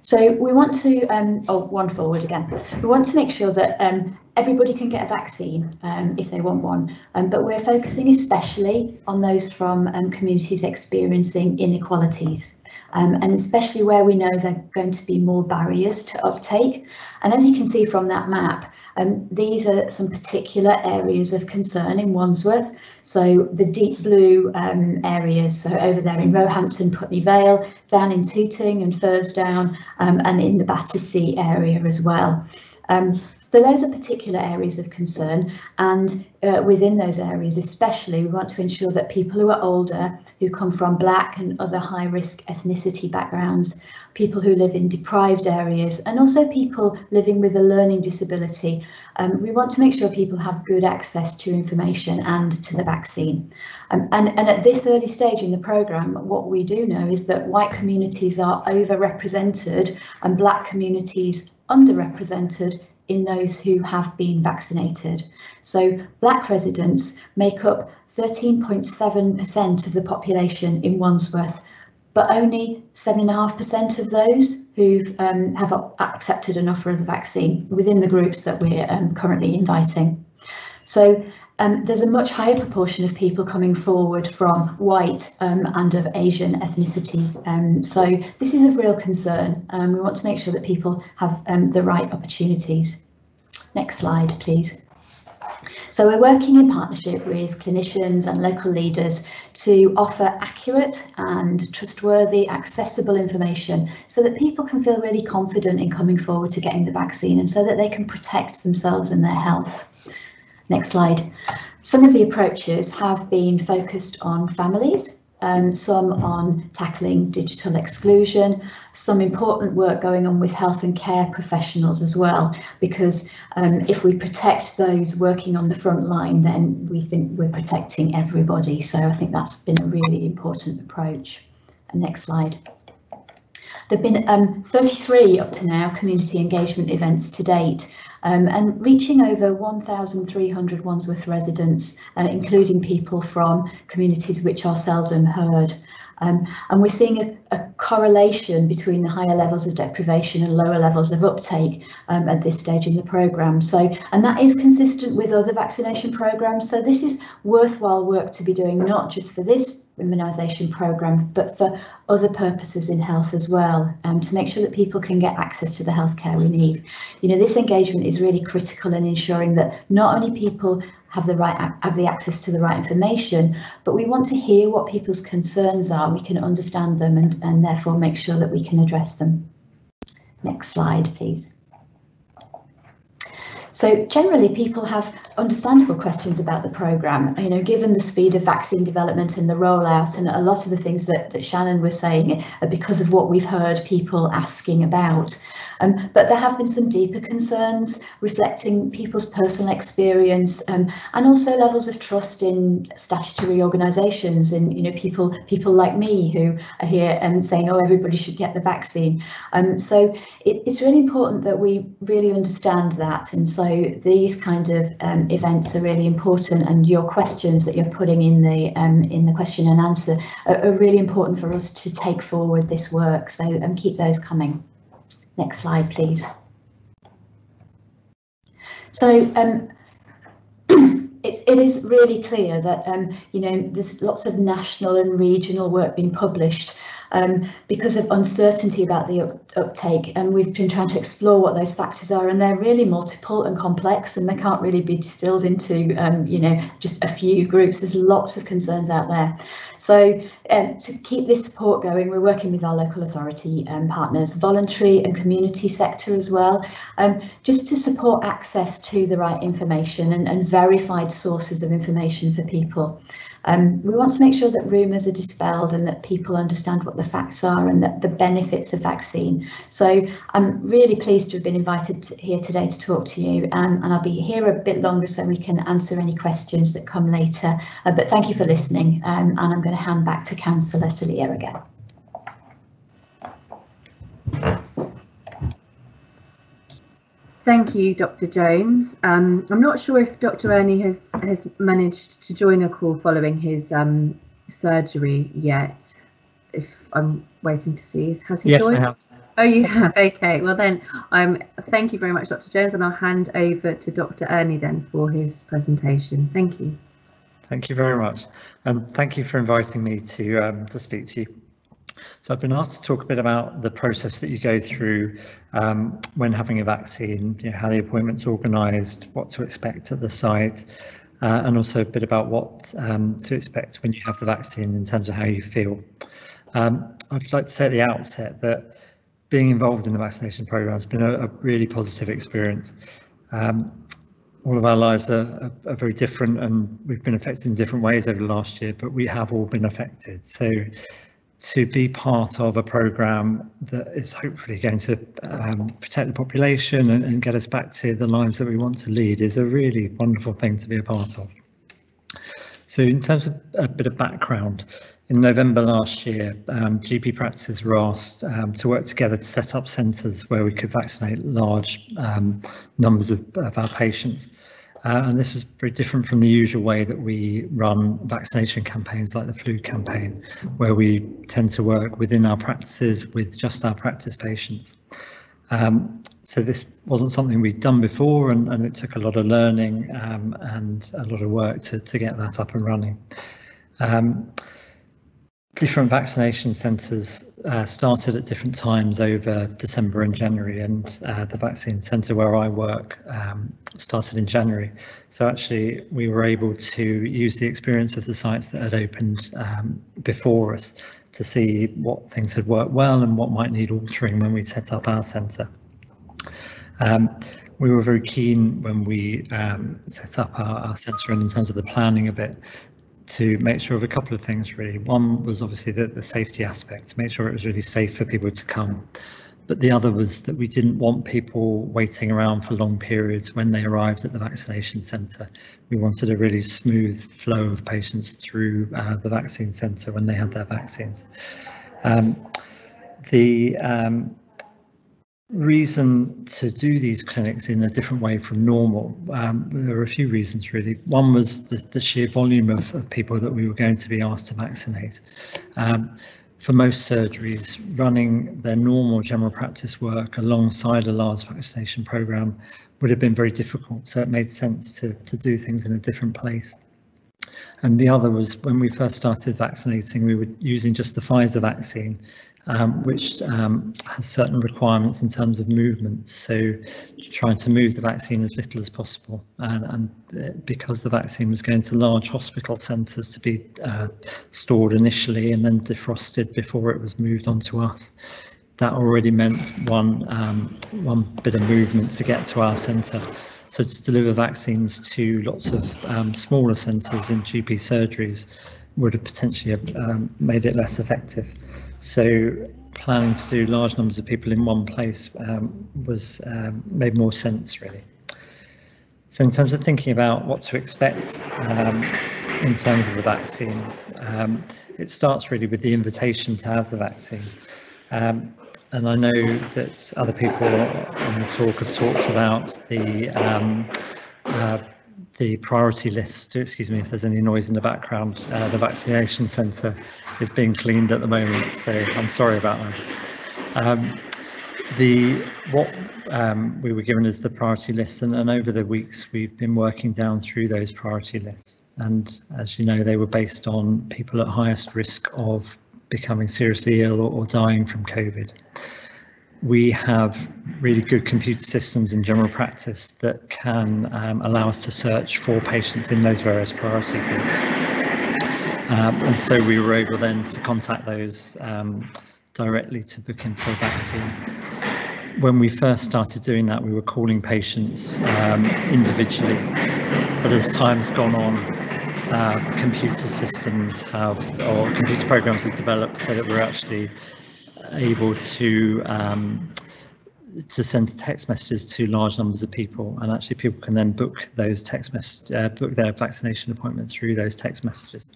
[SPEAKER 5] So we want to, um, oh, one forward again. We want to make sure that um, everybody can get a vaccine um, if they want one, um, but we're focusing especially on those from um, communities experiencing inequalities. Um, and especially where we know there are going to be more barriers to uptake. And as you can see from that map, um, these are some particular areas of concern in Wandsworth. So the deep blue um, areas, so over there in Roehampton, Putney Vale, down in Tooting and Furzedown, and in the Battersea area as well. Um, so those are particular areas of concern and uh, within those areas especially we want to ensure that people who are older, who come from black and other high risk ethnicity backgrounds, people who live in deprived areas and also people living with a learning disability, um, we want to make sure people have good access to information and to the vaccine. Um, and, and at this early stage in the programme, what we do know is that white communities are overrepresented and black communities underrepresented in those who have been vaccinated. So black residents make up 13.7% of the population in Wandsworth, but only 7.5% of those who um, have accepted an offer of the vaccine within the groups that we're um, currently inviting. So um, there's a much higher proportion of people coming forward from white um, and of Asian ethnicity. Um, so this is of real concern. Um, we want to make sure that people have um, the right opportunities. Next slide, please. So we're working in partnership with clinicians and local leaders to offer accurate and trustworthy, accessible information so that people can feel really confident in coming forward to getting the vaccine and so that they can protect themselves and their health. Next slide. Some of the approaches have been focused on families, um, some on tackling digital exclusion, some important work going on with health and care professionals as well, because um, if we protect those working on the front line, then we think we're protecting everybody. So I think that's been a really important approach. Next slide. There have been um, 33 up to now community engagement events to date, um, and reaching over 1,300 Wandsworth residents, uh, including people from communities which are seldom heard. Um, and we're seeing a, a, correlation between the higher levels of deprivation and lower levels of uptake um, at this stage in the programme. So, and that is consistent with other vaccination programmes. So this is worthwhile work to be doing, not just for this immunisation programme, but for other purposes in health as well, um, to make sure that people can get access to the healthcare we need. You know, this engagement is really critical in ensuring that not only people have the right have the access to the right information, but we want to hear what people's concerns are. We can understand them and, and therefore make sure that we can address them. Next slide, please. So generally people have understandable questions about the programme, you know, given the speed of vaccine development and the rollout and a lot of the things that, that Shannon was saying are because of what we've heard people asking about. Um, but there have been some deeper concerns reflecting people's personal experience um, and also levels of trust in statutory organisations and you know people people like me who are here and saying oh everybody should get the vaccine. Um, so it, it's really important that we really understand that and so these kind of um, events are really important and your questions that you're putting in the um, in the question and answer are, are really important for us to take forward this work so um, keep those coming. Next slide, please. So um, it's, it is really clear that, um, you know, there's lots of national and regional work being published um, because of uncertainty about the up uptake. And we've been trying to explore what those factors are, and they're really multiple and complex, and they can't really be distilled into, um, you know, just a few groups. There's lots of concerns out there. So um, to keep this support going, we're working with our local authority um, partners, voluntary and community sector as well, um, just to support access to the right information and, and verified sources of information for people. Um, we want to make sure that rumours are dispelled and that people understand what the facts are and that the benefits of vaccine. So I'm really pleased to have been invited to here today to talk to you um, and I'll be here a bit longer so we can answer any questions that come later. Uh, but thank you for listening um, and I'm going to hand back to Councillor Talia again.
[SPEAKER 2] Thank you, Dr. Jones. Um, I'm not sure if Dr. Ernie has has managed to join a call following his um, surgery yet. If I'm waiting to see, has he
[SPEAKER 6] yes,
[SPEAKER 2] joined?
[SPEAKER 6] I have.
[SPEAKER 2] Oh, you have. Okay. Well, then, um, thank you very much, Dr. Jones, and I'll hand over to Dr. Ernie then for his presentation. Thank you.
[SPEAKER 6] Thank you very much, and thank you for inviting me to um, to speak to you. So I've been asked to talk a bit about the process that you go through um, when having a vaccine, you know, how the appointment's organised, what to expect at the site, uh, and also a bit about what um, to expect when you have the vaccine in terms of how you feel. Um, I'd like to say at the outset that being involved in the vaccination programme has been a, a really positive experience. Um, all of our lives are, are, are, very different and we've been affected in different ways over the last year, but we have all been affected. So to be part of a program that is hopefully going to um, protect the population and, and, get us back to the lives that we want to lead is a really wonderful thing to be a part of. So in terms of a bit of background, in November last year, um, GP practices were asked um, to work together to set up centres where we could vaccinate large um, numbers of, of our patients. Uh, and this was very different from the usual way that we run vaccination campaigns like the flu campaign, where we tend to work within our practices with just our practice patients. Um, so this wasn't something we'd done before and, and it took a lot of learning um, and a lot of work to, to get that up and running. Um, different vaccination centres uh, started at different times over December and January, and uh, the vaccine centre where I work um, started in January. So actually, we were able to use the experience of the sites that had opened um, before us to see what things had worked well and what might need altering when we set up our centre. Um, we were very keen when we um, set up our, our centre and in terms of the planning of it to make sure of a couple of things really. One was obviously the, the safety aspect, to make sure it was really safe for people to come. But the other was that we didn't want people waiting around for long periods when they arrived at the vaccination centre. We wanted a really smooth flow of patients through uh, the vaccine centre when they had their vaccines. Um, the um, reason to do these clinics in a different way from normal. Um, there were a few reasons really. One was the, the sheer volume of, of, people that we were going to be asked to vaccinate. Um, for most surgeries, running their normal general practice work alongside a large vaccination program would have been very difficult. So it made sense to, to do things in a different place. And the other was when we first started vaccinating, we were using just the Pfizer vaccine um, which um, has certain requirements in terms of movement. So trying to move the vaccine as little as possible. And, and uh, because the vaccine was going to large hospital centres to be uh, stored initially and then defrosted before it was moved on to us, that already meant one, um, one bit of movement to get to our centre. So to deliver vaccines to lots of um, smaller centres in GP surgeries would have potentially have, um, made it less effective. So planning to do large numbers of people in one place um, was um, made more sense really. So in terms of thinking about what to expect um, in terms of the vaccine, um, it starts really with the invitation to have the vaccine. Um, and I know that other people on the talk have talked about the um, uh, the priority list, excuse me if there's any noise in the background, uh, the vaccination centre is being cleaned at the moment, so I'm sorry about that. Um, the what um, we were given as the priority list and, and over the weeks we've been working down through those priority lists and as you know they were based on people at highest risk of becoming seriously ill or, or dying from COVID. We have really good computer systems in general practice that can um, allow us to search for patients in those various priority groups. Um, and so we were able then to contact those um, directly to book in for a vaccine. When we first started doing that, we were calling patients um, individually, but as time's gone on, uh, computer systems have, or computer programs have developed so that we're actually able to um, to send text messages to large numbers of people and actually people can then book those text message uh, book their vaccination appointment through those text messages.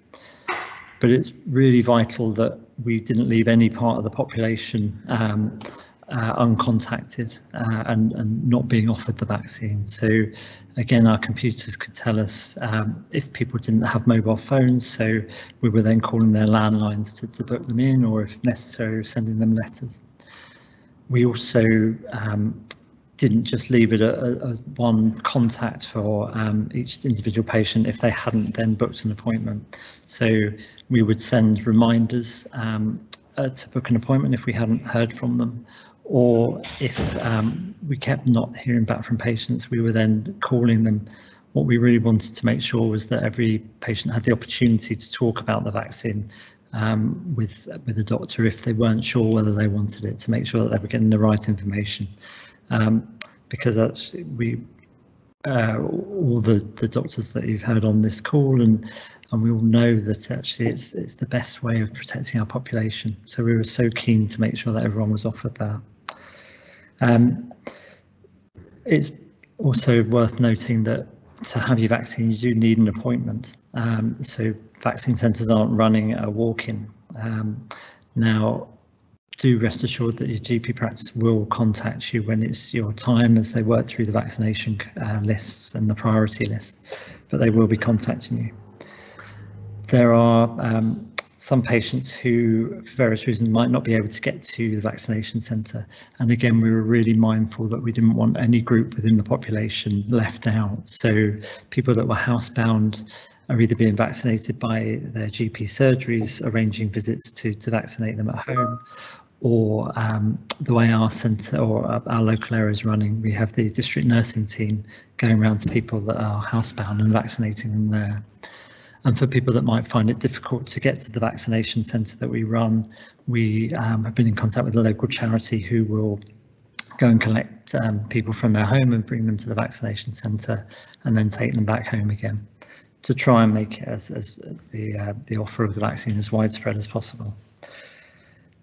[SPEAKER 6] But it's really vital that we didn't leave any part of the population um, uh, uncontacted uh, and, and not being offered the vaccine. So again, our computers could tell us um, if people didn't have mobile phones, so we were then calling their landlines to, to book them in or if necessary, sending them letters. We also um, didn't just leave it a, one contact for um, each individual patient if they hadn't then booked an appointment. So we would send reminders um, uh, to book an appointment if we hadn't heard from them, or if um, we kept not hearing back from patients, we were then calling them. What we really wanted to make sure was that every patient had the opportunity to talk about the vaccine um, with with the doctor if they weren't sure whether they wanted it to make sure that they were getting the right information. Um, because actually we uh, all the the doctors that you've heard on this call and and we all know that actually it's it's the best way of protecting our population. So we were so keen to make sure that everyone was offered that um, it's also worth noting that to have your vaccine you do need an appointment um, so vaccine centres aren't running a walk-in um, now do rest assured that your GP practice will contact you when it's your time as they work through the vaccination uh, lists and the priority list, but they will be contacting you. There are um, some patients who, for various reasons, might not be able to get to the vaccination centre. And again, we were really mindful that we didn't want any group within the population left out. So people that were housebound are either being vaccinated by their GP surgeries, arranging visits to, to vaccinate them at home, or um, the way our centre or our local area is running, we have the district nursing team going around to people that are housebound and vaccinating them there. And for people that might find it difficult to get to the vaccination centre that we run, we um, have been in contact with a local charity who will go and collect um, people from their home and bring them to the vaccination centre and then take them back home again to try and make it as, as the, uh, the offer of the vaccine as widespread as possible.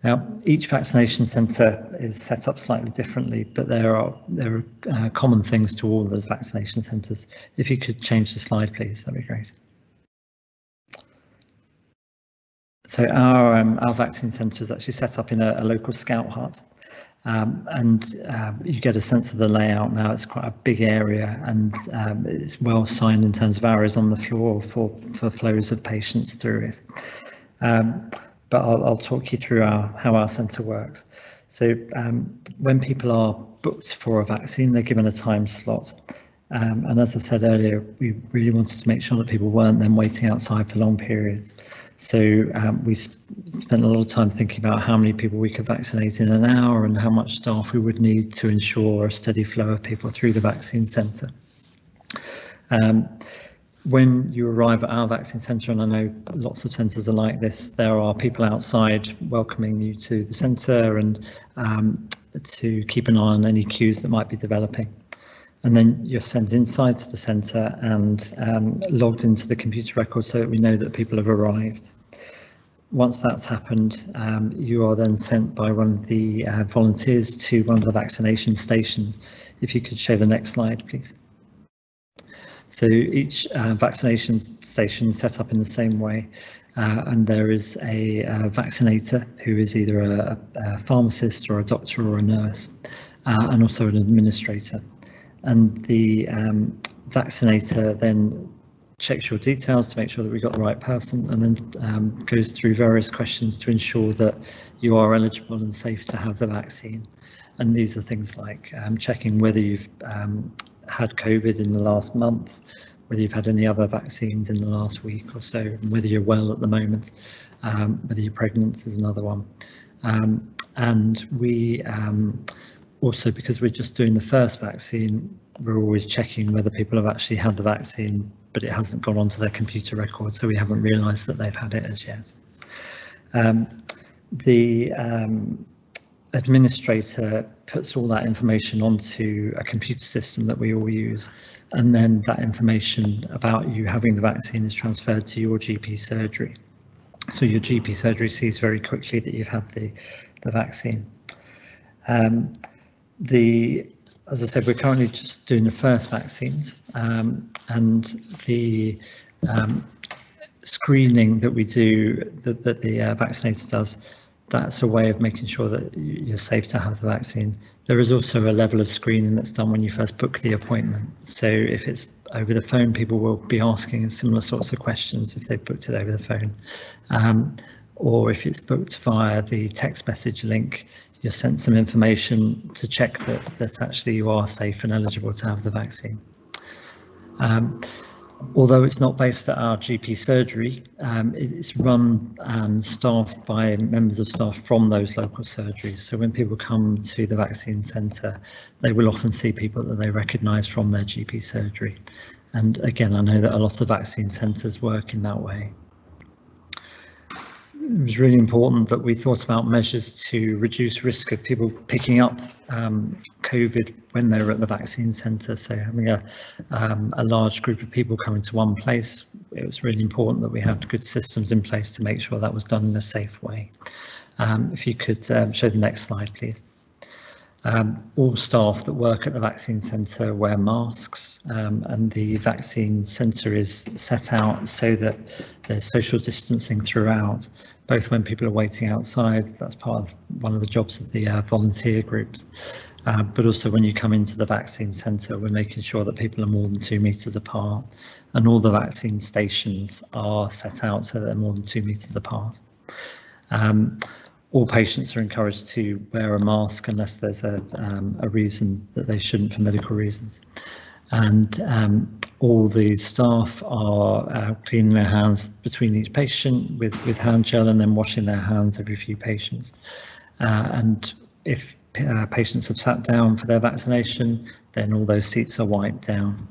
[SPEAKER 6] Now, each vaccination centre is set up slightly differently, but there are there are uh, common things to all those vaccination centres. If you could change the slide, please, that'd be great. So our um, our vaccine centre is actually set up in a, a local scout hut, um, and uh, you get a sense of the layout now. It's quite a big area, and um, it's well signed in terms of arrows on the floor for for flows of patients through it. Um, but I'll, I'll talk you through our, how our centre works. So um, when people are booked for a vaccine, they're given a time slot. Um, and as I said earlier, we really wanted to make sure that people weren't then waiting outside for long periods. So um, we spent a lot of time thinking about how many people we could vaccinate in an hour and how much staff we would need to ensure a steady flow of people through the vaccine centre. Um, when you arrive at our vaccine centre, and I know lots of centres are like this, there are people outside welcoming you to the centre and um, to keep an eye on any queues that might be developing. And then you're sent inside to the centre and um, logged into the computer record so that we know that people have arrived. Once that's happened, um, you are then sent by one of the uh, volunteers to one of the vaccination stations. If you could show the next slide, please. So each uh, vaccination station is set up in the same way. Uh, and there is a, a, vaccinator who is either a, a, pharmacist or a doctor or a nurse, uh, and also an administrator. And the um, vaccinator then checks your details to make sure that we got the right person and then um, goes through various questions to ensure that you are eligible and safe to have the vaccine. And these are things like um, checking whether you've um, had COVID in the last month, whether you've had any other vaccines in the last week or so, and whether you're well at the moment, um, whether you're pregnant is another one. Um, and we um, also, because we're just doing the first vaccine, we're always checking whether people have actually had the vaccine, but it hasn't gone onto their computer record, so we haven't realised that they've had it as yet. Um, the um, administrator puts all that information onto a computer system that we all use, and then that information about you having the vaccine is transferred to your GP surgery. So your GP surgery sees very quickly that you've had the, the vaccine. Um, the as I said, we're currently just doing the first vaccines um, and the um, screening that we do that, that the uh, vaccinator does that's a way of making sure that you're safe to have the vaccine. There is also a level of screening that's done when you first book the appointment. So if it's over the phone, people will be asking similar sorts of questions if they've booked it over the phone. Um, or if it's booked via the text message link, you're sent some information to check that, that actually you are safe and eligible to have the vaccine. Um, although it's not based at our GP surgery, um, it's run and staffed by members of staff from those local surgeries. So when people come to the vaccine centre, they will often see people that they recognise from their GP surgery. And again, I know that a lot of vaccine centres work in that way it was really important that we thought about measures to reduce risk of people picking up um, COVID when they were at the vaccine centre. So having a, um, a large group of people coming to one place, it was really important that we had good systems in place to make sure that was done in a safe way. Um, if you could um, show the next slide, please. Um, all staff that work at the vaccine centre wear masks um, and the vaccine centre is set out so that there's social distancing throughout both when people are waiting outside, that's part of one of the jobs of the uh, volunteer groups, uh, but also when you come into the vaccine centre, we're making sure that people are more than two metres apart and all the vaccine stations are set out so they're more than two metres apart. Um, all patients are encouraged to wear a mask unless there's a, um, a reason that they shouldn't for medical reasons and um, all the staff are uh, cleaning their hands between each patient with, with hand gel and then washing their hands every few patients. Uh, and if uh, patients have sat down for their vaccination, then all those seats are wiped down.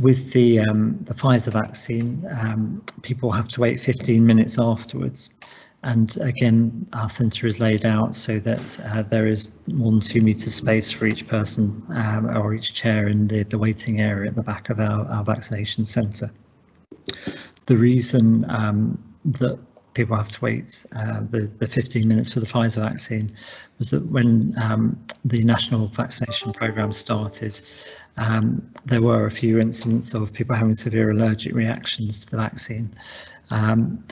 [SPEAKER 6] With the, um, the Pfizer vaccine, um, people have to wait 15 minutes afterwards. And again, our centre is laid out so that uh, there is more than two metres space for each person um, or each chair in the, the waiting area at the back of our, our vaccination centre. The reason um, that people have to wait uh, the, the 15 minutes for the Pfizer vaccine was that when um, the national vaccination programme started, um, there were a few incidents of people having severe allergic reactions to the vaccine. Um,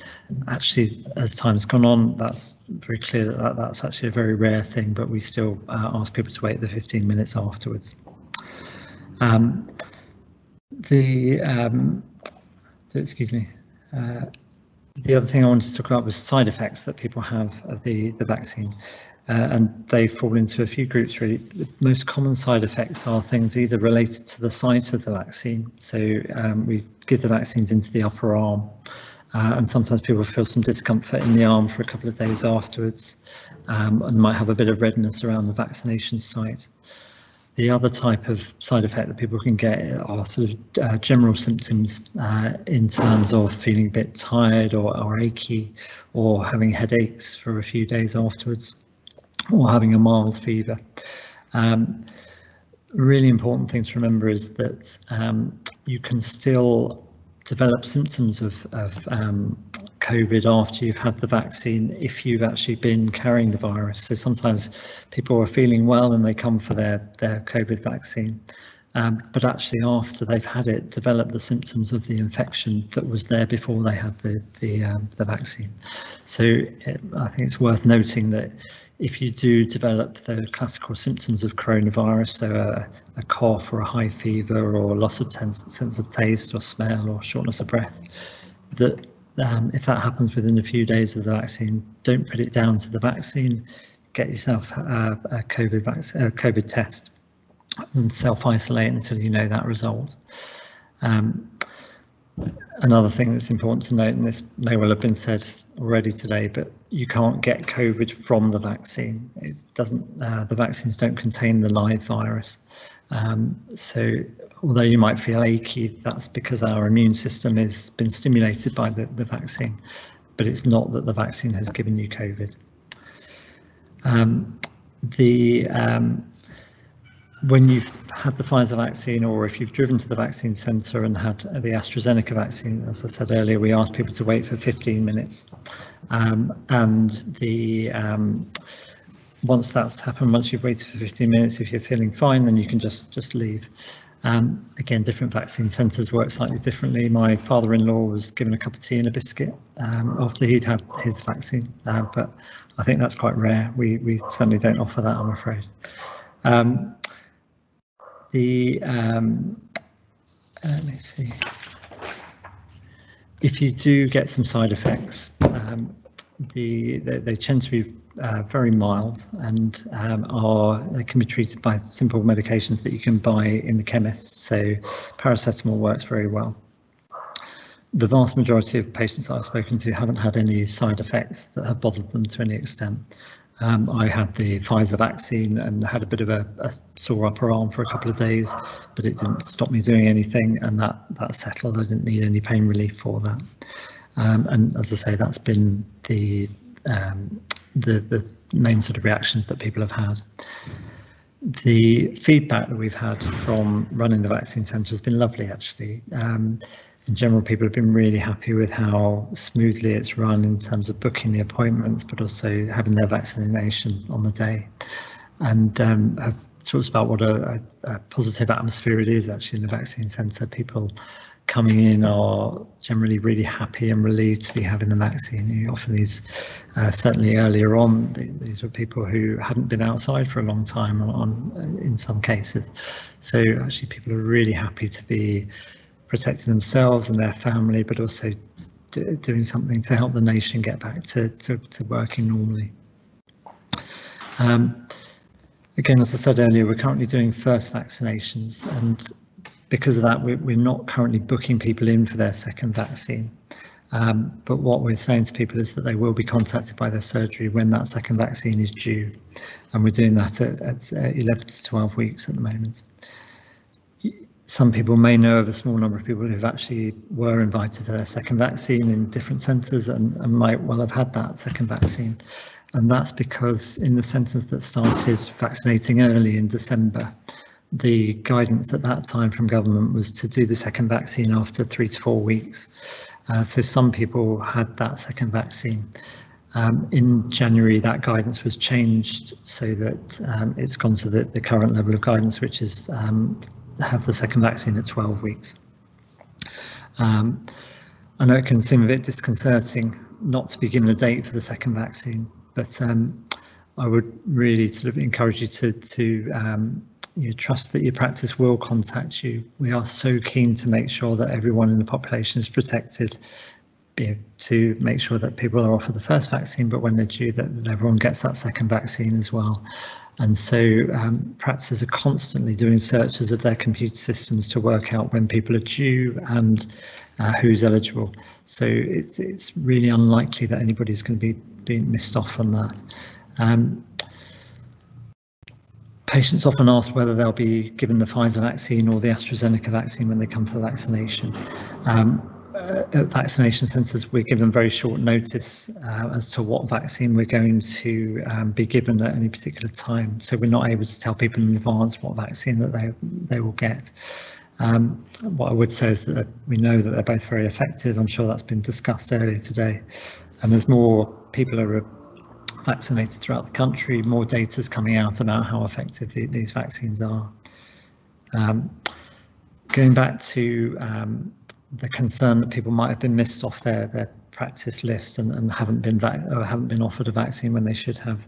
[SPEAKER 6] actually, as time's gone on, that's very clear that, that that's actually a very rare thing, but we still uh, ask people to wait the 15 minutes afterwards. Um, the um, so excuse me. Uh, the other thing I wanted to talk about was side effects that people have of the the vaccine. Uh, and they fall into a few groups really. The most common side effects are things either related to the site of the vaccine. So um, we give the vaccines into the upper arm uh, and sometimes people feel some discomfort in the arm for a couple of days afterwards um, and might have a bit of redness around the vaccination site. The other type of side effect that people can get are sort of uh, general symptoms uh, in terms of feeling a bit tired or, or achy or having headaches for a few days afterwards or having a mild fever. Um, really important thing to remember is that um, you can still develop symptoms of, of um, COVID after you've had the vaccine if you've actually been carrying the virus. So sometimes people are feeling well and they come for their, their COVID vaccine. Um, but actually after they've had it, develop the symptoms of the infection that was there before they had the the, um, the vaccine. So it, I think it's worth noting that if you do develop the classical symptoms of coronavirus, so a, a cough or a high fever or loss of sense of taste or smell or shortness of breath, that um, if that happens within a few days of the vaccine, don't put it down to the vaccine. get yourself a, a COVID, a COVID test and self-isolate until you know that result. Um, another thing that's important to note, and this may well have been said already today, but you can't get COVID from the vaccine. It doesn't. Uh, the vaccines don't contain the live virus. Um, so although you might feel achy, that's because our immune system has been stimulated by the, the vaccine, but it's not that the vaccine has given you COVID. Um, the um, when you've had the Pfizer vaccine or if you've driven to the vaccine centre and had the AstraZeneca vaccine, as I said earlier, we asked people to wait for 15 minutes. Um, and the um, once that's happened, once you've waited for 15 minutes, if you're feeling fine, then you can just just leave. Um, again, different vaccine centres work slightly differently. My father-in-law was given a cup of tea and a biscuit um, after he'd had his vaccine, uh, but I think that's quite rare. We we certainly don't offer that, I'm afraid. Um, the um, let me see. If you do get some side effects, um, the they, they, tend to be uh, very mild and um, are can be treated by simple medications that you can buy in the chemist. So paracetamol works very well. The vast majority of patients I've spoken to haven't had any side effects that have bothered them to any extent. Um, I had the Pfizer vaccine and had a bit of a, a, sore upper arm for a couple of days, but it didn't stop me doing anything, and that that settled. I didn't need any pain relief for that. Um, and as I say, that's been the um, the the main sort of reactions that people have had. The feedback that we've had from running the vaccine centre has been lovely, actually. Um, in general, people have been really happy with how smoothly it's run in terms of booking the appointments, but also having their vaccination on the day. And um, have talked about what a, a, positive atmosphere it is actually in the vaccine centre. People coming in are generally really happy and relieved to be having the vaccine. You often these, uh, certainly earlier on, these were people who hadn't been outside for a long time on in some cases. So actually people are really happy to be protecting themselves and their family, but also doing something to help the nation get back to, to, to working normally. Um, again, as I said earlier, we're currently doing first vaccinations and because of that, we're, we're not currently booking people in for their second vaccine. Um, but what we're saying to people is that they will be contacted by their surgery when that second vaccine is due. And we're doing that at, at 11 to 12 weeks at the moment some people may know of a small number of people who've actually were invited for their second vaccine in different centres and, and, might well have had that second vaccine. And that's because in the centres that started vaccinating early in December, the guidance at that time from government was to do the second vaccine after three to four weeks. Uh, so some people had that second vaccine. Um, in January, that guidance was changed so that um, it's gone to the, the, current level of guidance, which is um, have the second vaccine at 12 weeks. Um, I know it can seem a bit disconcerting not to be given a date for the second vaccine, but um, I would really sort of encourage you to, to um, you trust that your practice will contact you. We are so keen to make sure that everyone in the population is protected you know, to make sure that people are offered the first vaccine, but when they're due, that, that everyone gets that second vaccine as well. And so um, practices are constantly doing searches of their computer systems to work out when people are due and uh, who's eligible. So it's it's really unlikely that anybody's going to be being missed off on that. Um, patients often ask whether they'll be given the Pfizer vaccine or the AstraZeneca vaccine when they come for vaccination. Um, at vaccination centres, we're given very short notice uh, as to what vaccine we're going to um, be given at any particular time. So we're not able to tell people in advance what vaccine that they they will get. Um, what I would say is that we know that they're both very effective. I'm sure that's been discussed earlier today. And as more people are vaccinated throughout the country, more data is coming out about how effective the, these vaccines are. Um, going back to um, the concern that people might have been missed off their their practice list and, and haven't been haven't been offered a vaccine when they should have.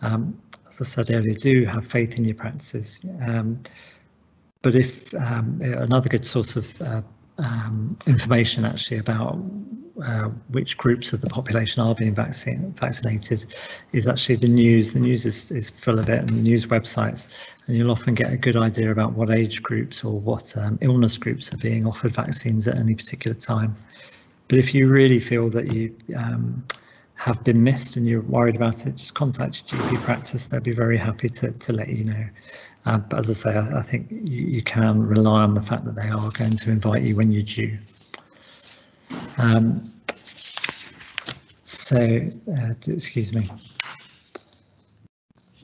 [SPEAKER 6] Um, as I said earlier, do have faith in your practices. Um, but if um, another good source of uh, um, information actually about uh, which groups of the population are being vaccine, vaccinated is actually the news. The news is, is full of it and the news websites and you'll often get a good idea about what age groups or what um, illness groups are being offered vaccines at any particular time. But if you really feel that you um, have been missed and you're worried about it, just contact your GP practice. They'll be very happy to, to let you know. Uh, but as I say, I, I think you, you, can rely on the fact that they are going to invite you when you're due. Um, so, uh, excuse me.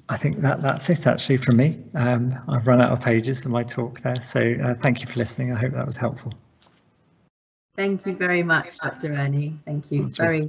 [SPEAKER 6] I think that that's it actually from me. Um, I've run out of pages in my talk there, so uh, thank you for listening. I hope that was helpful.
[SPEAKER 2] Thank you very much, Dr. Ernie. Thank you. Very,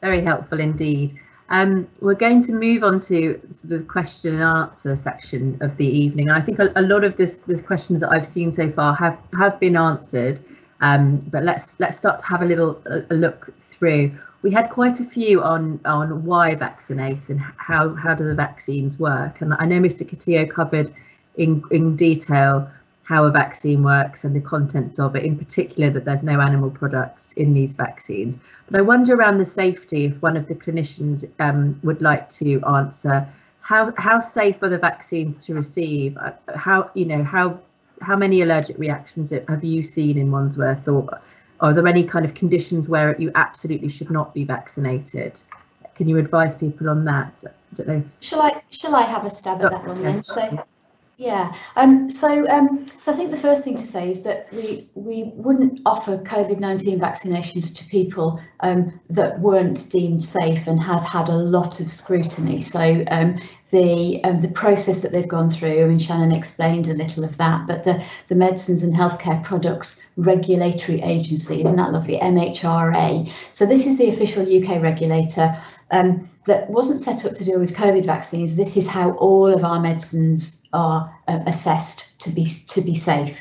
[SPEAKER 2] very helpful indeed. Um, we're going to move on to sort of question and answer section of the evening. And I think a, a lot of this, the questions that I've seen so far have have been answered. Um, but let's let's start to have a little a, look through. We had quite a few on on why vaccinate and how how do the vaccines work. And I know Mr. Katiyo covered in in detail how a vaccine works and the contents of it, in particular that there's no animal products in these vaccines. But I wonder around the safety, if one of the clinicians um, would like to answer, how how safe are the vaccines to receive? Uh, how you know how how many allergic reactions have you seen in Wandsworth, or are there any kind of conditions where you absolutely should not be vaccinated? Can you advise people on that? I don't know.
[SPEAKER 5] Shall I shall I have a stab at that one then? So yeah, um, so um, so I think the first thing to say is that we we wouldn't offer COVID-19 vaccinations to people um, that weren't deemed safe and have had a lot of scrutiny. So um, the um, the process that they've gone through, I mean Shannon explained a little of that, but the the Medicines and Healthcare Products Regulatory Agency, isn't that lovely? MHRA. So this is the official UK regulator. Um, that wasn't set up to deal with COVID vaccines. This is how all of our medicines are uh, assessed to be to be safe.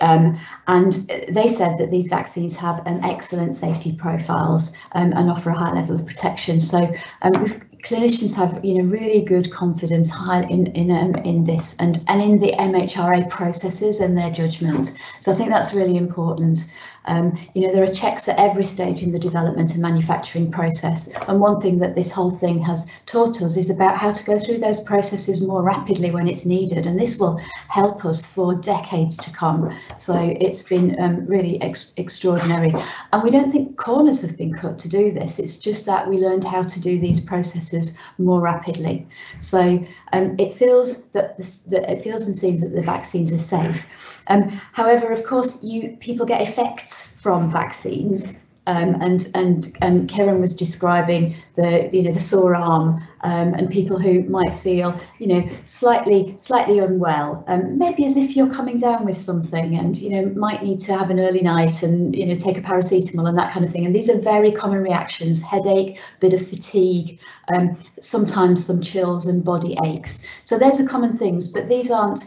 [SPEAKER 5] Um, and they said that these vaccines have an excellent safety profiles um, and offer a high level of protection. So um, clinicians have you know really good confidence high in in um, in this and and in the MHRA processes and their judgment. So I think that's really important. Um, you know, there are checks at every stage in the development and manufacturing process. And one thing that this whole thing has taught us is about how to go through those processes more rapidly when it's needed. And this will help us for decades to come. So it's been um, really ex extraordinary. And we don't think corners have been cut to do this. It's just that we learned how to do these processes more rapidly. So um, it feels that, this, that it feels and seems that the vaccines are safe. Um, however, of course, you people get effects from vaccines. Um, and and um, Karen was describing the you know the sore arm um, and people who might feel you know slightly slightly unwell, um, maybe as if you're coming down with something and you know might need to have an early night and you know take a paracetamol and that kind of thing. And these are very common reactions: headache, bit of fatigue, um, sometimes some chills and body aches. So those are common things, but these aren't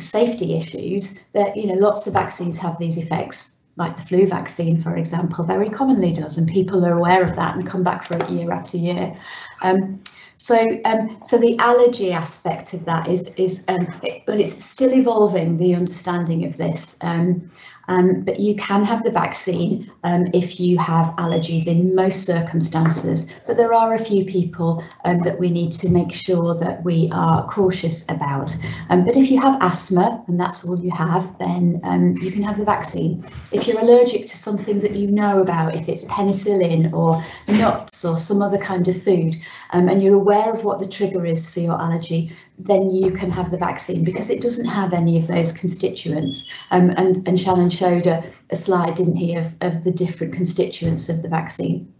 [SPEAKER 5] safety issues that you know lots of vaccines have these effects like the flu vaccine for example very commonly does and people are aware of that and come back for it year after year. Um, so um, so the allergy aspect of that is is um, it, but it's still evolving the understanding of this. Um, um, but you can have the vaccine um, if you have allergies in most circumstances. But there are a few people um, that we need to make sure that we are cautious about. Um, but if you have asthma and that's all you have, then um, you can have the vaccine. If you're allergic to something that you know about, if it's penicillin or nuts or some other kind of food, um, and you're aware of what the trigger is for your allergy, then you can have the vaccine because it doesn't have any of those constituents. Um, and, and Shannon showed a, a slide, didn't he, of, of the different constituents of the vaccine.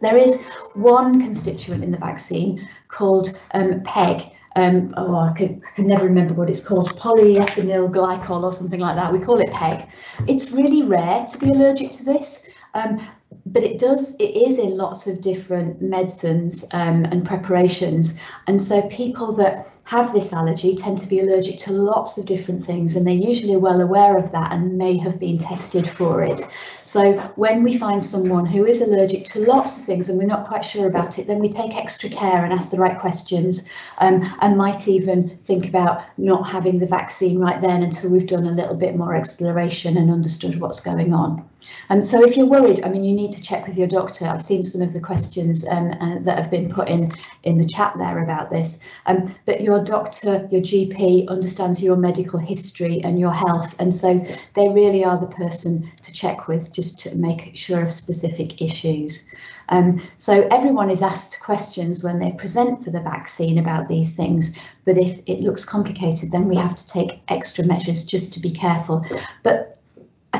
[SPEAKER 5] There is one constituent in the vaccine called um, PEG. Um, oh, I can, I can never remember what it's called, polyethylene glycol or something like that. We call it PEG. It's really rare to be allergic to this. Um, but it does it is in lots of different medicines um, and preparations and so people that have this allergy tend to be allergic to lots of different things and they're usually well aware of that and may have been tested for it. So when we find someone who is allergic to lots of things and we're not quite sure about it, then we take extra care and ask the right questions um, and might even think about not having the vaccine right then until we've done a little bit more exploration and understood what's going on. And so if you're worried, I mean, you need to check with your doctor. I've seen some of the questions um, uh, that have been put in in the chat there about this. Um, but your doctor, your GP understands your medical history and your health. And so they really are the person to check with just to make sure of specific issues. Um, so everyone is asked questions when they present for the vaccine about these things, but if it looks complicated, then we have to take extra measures just to be careful. But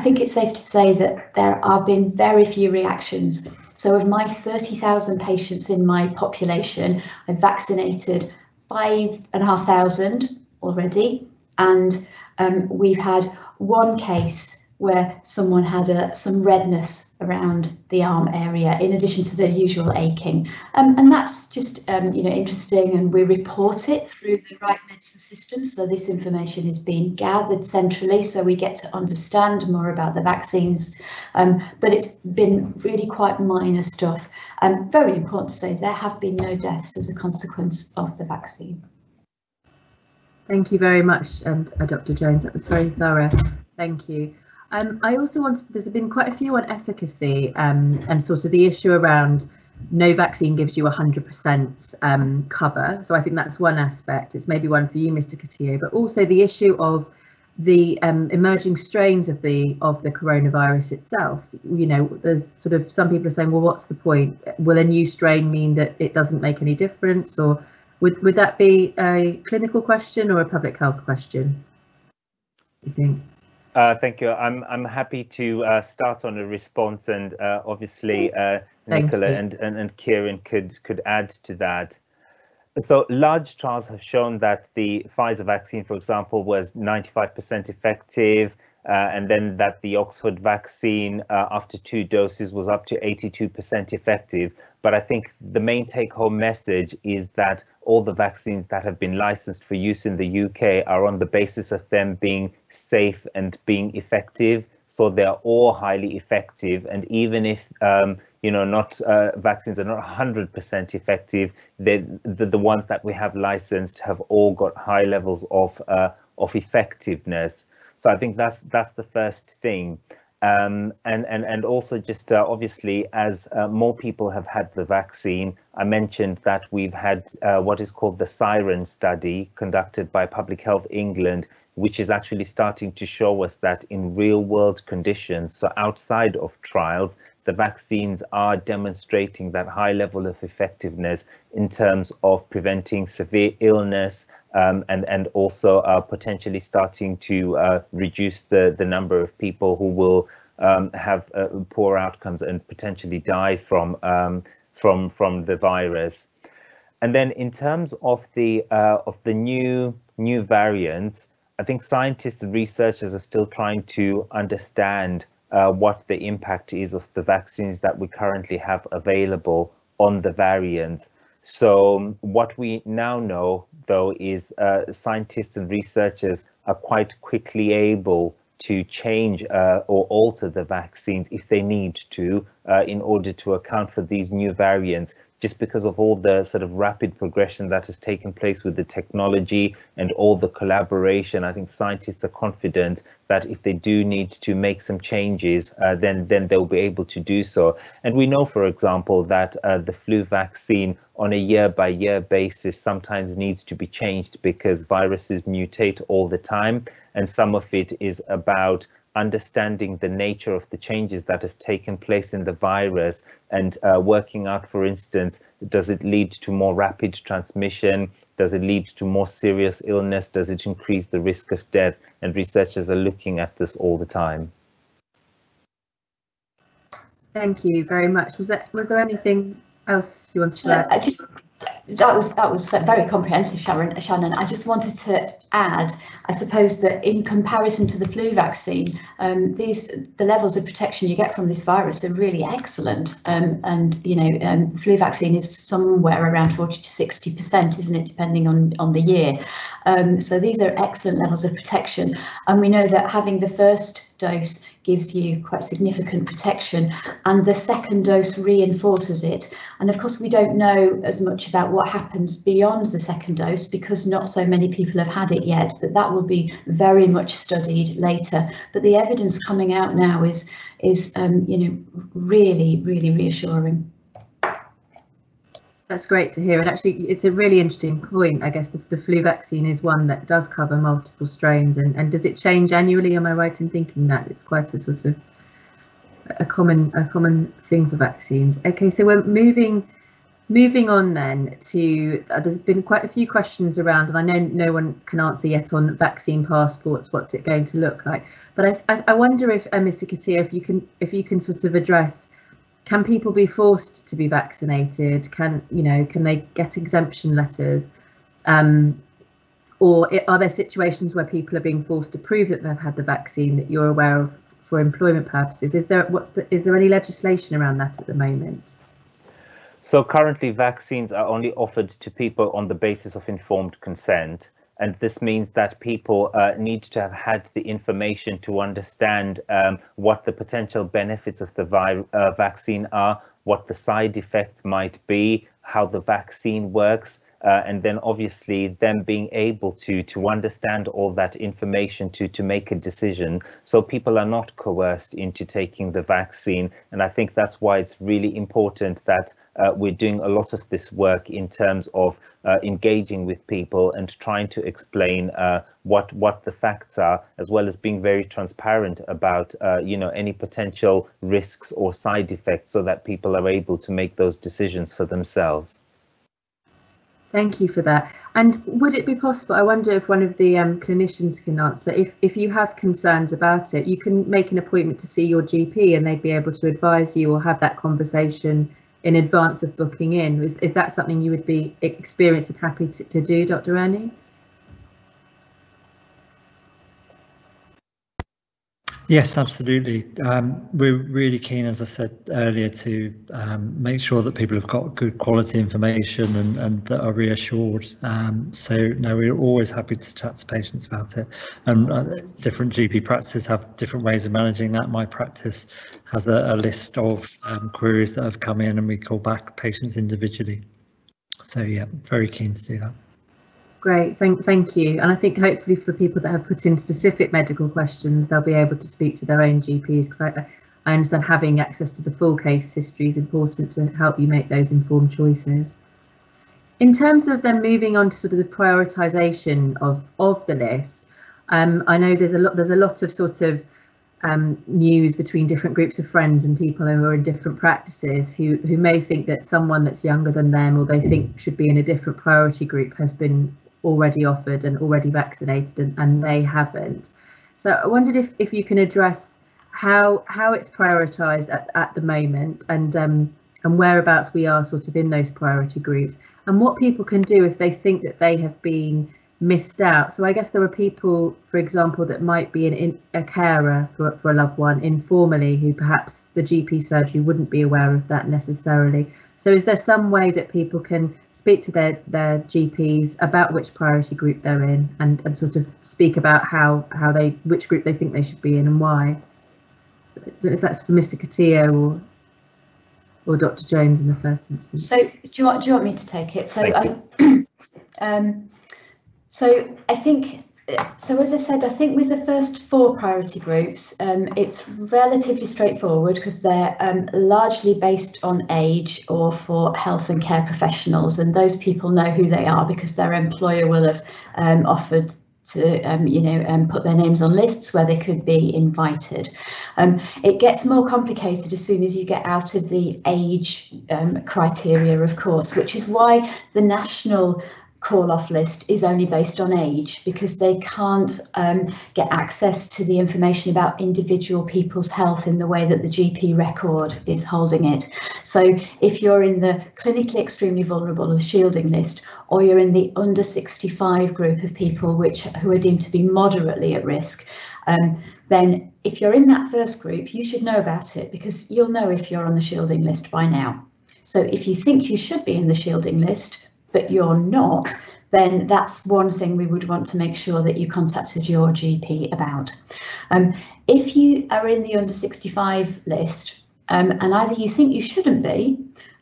[SPEAKER 5] think it's safe to say that there have been very few reactions. So of my 30,000 patients in my population, I've vaccinated five and a half thousand already. And um, we've had one case where someone had a, some redness around the arm area in addition to the usual aching. Um, and that's just um, you know interesting and we report it through the right medicine system. So this information is being gathered centrally so we get to understand more about the vaccines. Um, but it's been really quite minor stuff. And um, very important to say there have been no deaths as a consequence of the vaccine.
[SPEAKER 2] Thank you very much, um, uh, Dr. Jones. That was very thorough. Thank you. Um, I also wanted, there's been quite a few on efficacy um, and sort of the issue around no vaccine gives you 100% um, cover. So I think that's one aspect. It's maybe one for you, Mr. Katiyo, but also the issue of the um, emerging strains of the of the coronavirus itself. You know, there's sort of some people are saying, well, what's the point? Will a new strain mean that it doesn't make any difference, or would would that be a clinical question or a public health question? You think?
[SPEAKER 3] Uh, thank you. I'm I'm happy to uh, start on a response, and uh, obviously uh, Nicola and, and and Kieran could could add to that. So large trials have shown that the Pfizer vaccine, for example, was 95% effective. Uh, and then that the Oxford vaccine uh, after two doses was up to 82% effective. But I think the main take home message is that all the vaccines that have been licensed for use in the UK are on the basis of them being safe and being effective. So they're all highly effective. And even if um, you know, not uh, vaccines are not 100% effective. The, the ones that we have licensed have all got high levels of uh, of effectiveness. So I think that's that's the first thing. Um, and, and, and also just uh, obviously as uh, more people have had the vaccine, I mentioned that we've had uh, what is called the SIREN study conducted by Public Health England, which is actually starting to show us that in real world conditions, so outside of trials, the vaccines are demonstrating that high level of effectiveness in terms of preventing severe illness, um, and and also uh, potentially starting to uh, reduce the the number of people who will um, have uh, poor outcomes and potentially die from um, from from the virus. And then in terms of the uh, of the new new variants, I think scientists and researchers are still trying to understand uh, what the impact is of the vaccines that we currently have available on the variants. So um, what we now know, though, is uh, scientists and researchers are quite quickly able to change uh, or alter the vaccines if they need to uh, in order to account for these new variants just because of all the sort of rapid progression that has taken place with the technology and all the collaboration, I think scientists are confident that if they do need to make some changes, uh, then then they'll be able to do so. And we know, for example, that uh, the flu vaccine on a year by year basis sometimes needs to be changed because viruses mutate all the time. And some of it is about understanding the nature of the changes that have taken place in the virus and uh, working out, for instance, does it lead to more rapid transmission? Does it lead to more serious illness? Does it increase the risk of death? And researchers are looking at this all the time.
[SPEAKER 2] Thank you very much. Was that was there anything else you wanted to add?
[SPEAKER 5] I just that was that was very comprehensive, Sharon. Shannon, I just wanted to add, I suppose that in comparison to the flu vaccine, um, these the levels of protection you get from this virus are really excellent. Um, and you know, um, the flu vaccine is somewhere around 40 to 60 percent, isn't it, depending on on the year. Um, so these are excellent levels of protection, and we know that having the first dose gives you quite significant protection and the second dose reinforces it. And of course we don't know as much about what happens beyond the second dose because not so many people have had it yet but that will be very much studied later. But the evidence coming out now is is um, you know really really reassuring
[SPEAKER 2] that's great to hear. And actually, it's a really interesting point. I guess the, the, flu vaccine is one that does cover multiple strains. And, and does it change annually? Am I right in thinking that it's quite a sort of a common a common thing for vaccines? Okay, so we're moving moving on then to uh, there's been quite a few questions around, and I know no one can answer yet on vaccine passports. What's it going to look like? But I I, I wonder if uh, Mr. Katiyo, if you can if you can sort of address can people be forced to be vaccinated? Can you know? Can they get exemption letters? Um, or are there situations where people are being forced to prove that they've had the vaccine that you're aware of for employment purposes? Is there what's the, is there any legislation around that at the moment?
[SPEAKER 3] So currently, vaccines are only offered to people on the basis of informed consent and this means that people uh, need to have had the information to understand um, what the potential benefits of the vi uh, vaccine are, what the side effects might be, how the vaccine works, uh, and then obviously them being able to to understand all that information to to make a decision so people are not coerced into taking the vaccine and i think that's why it's really important that uh, we're doing a lot of this work in terms of uh, engaging with people and trying to explain uh, what what the facts are, as well as being very transparent about uh, you know any potential risks or side effects, so that people are able to make those decisions for themselves.
[SPEAKER 2] Thank you for that. And would it be possible, I wonder if one of the um, clinicians can answer, if, if you have concerns about it, you can make an appointment to see your GP and they'd be able to advise you or have that conversation in advance of booking in. Is, is that something you would be experienced and happy to, to do, Dr. Ernie?
[SPEAKER 6] Yes, absolutely. Um, we're really keen, as I said earlier, to um, make sure that people have got good quality information and, and that are reassured. Um, so, no, we're always happy to chat to patients about it. And uh, different GP practices have different ways of managing that. My practice has a, a list of um, queries that have come in and we call back patients individually. So, yeah, very keen to do that.
[SPEAKER 2] Great, thank, thank you. And I think hopefully for people that have put in specific medical questions, they'll be able to speak to their own GPs because I, I understand having access to the full case history is important to help you make those informed choices. In terms of then moving on to sort of the prioritisation of, of the list, um, I know there's a lot there's a lot of sort of um, news between different groups of friends and people who are in different practices who, who may think that someone that's younger than them or they think should be in a different priority group has been already offered and already vaccinated and, and they haven't. So I wondered if, if you can address how how it's prioritised at, at the moment and um, and whereabouts we are sort of in those priority groups and what people can do if they think that they have been missed out. So I guess there are people, for example, that might be an, in, a carer for, for a loved one informally who perhaps the GP surgery wouldn't be aware of that necessarily. So is there some way that people can speak to their, their GPs about which priority group they're in and, and sort of speak about how, how they which group they think they should be in and why? So if that's for Mr. Katiyo or or Dr. Jones in the first instance.
[SPEAKER 5] So do you want do you want me to take it? So I um so I think so as I said, I think with the first four priority groups, um, it's relatively straightforward because they're um, largely based on age or for health and care professionals, and those people know who they are because their employer will have um, offered to um, you know um, put their names on lists where they could be invited. Um, it gets more complicated as soon as you get out of the age um, criteria, of course, which is why the national call off list is only based on age because they can't um, get access to the information about individual people's health in the way that the GP record is holding it. So if you're in the clinically extremely vulnerable the shielding list, or you're in the under 65 group of people which who are deemed to be moderately at risk, um, then if you're in that first group, you should know about it because you'll know if you're on the shielding list by now. So if you think you should be in the shielding list, but you're not, then that's one thing we would want to make sure that you contacted your GP about. Um, if you are in the under 65 list um, and either you think you shouldn't be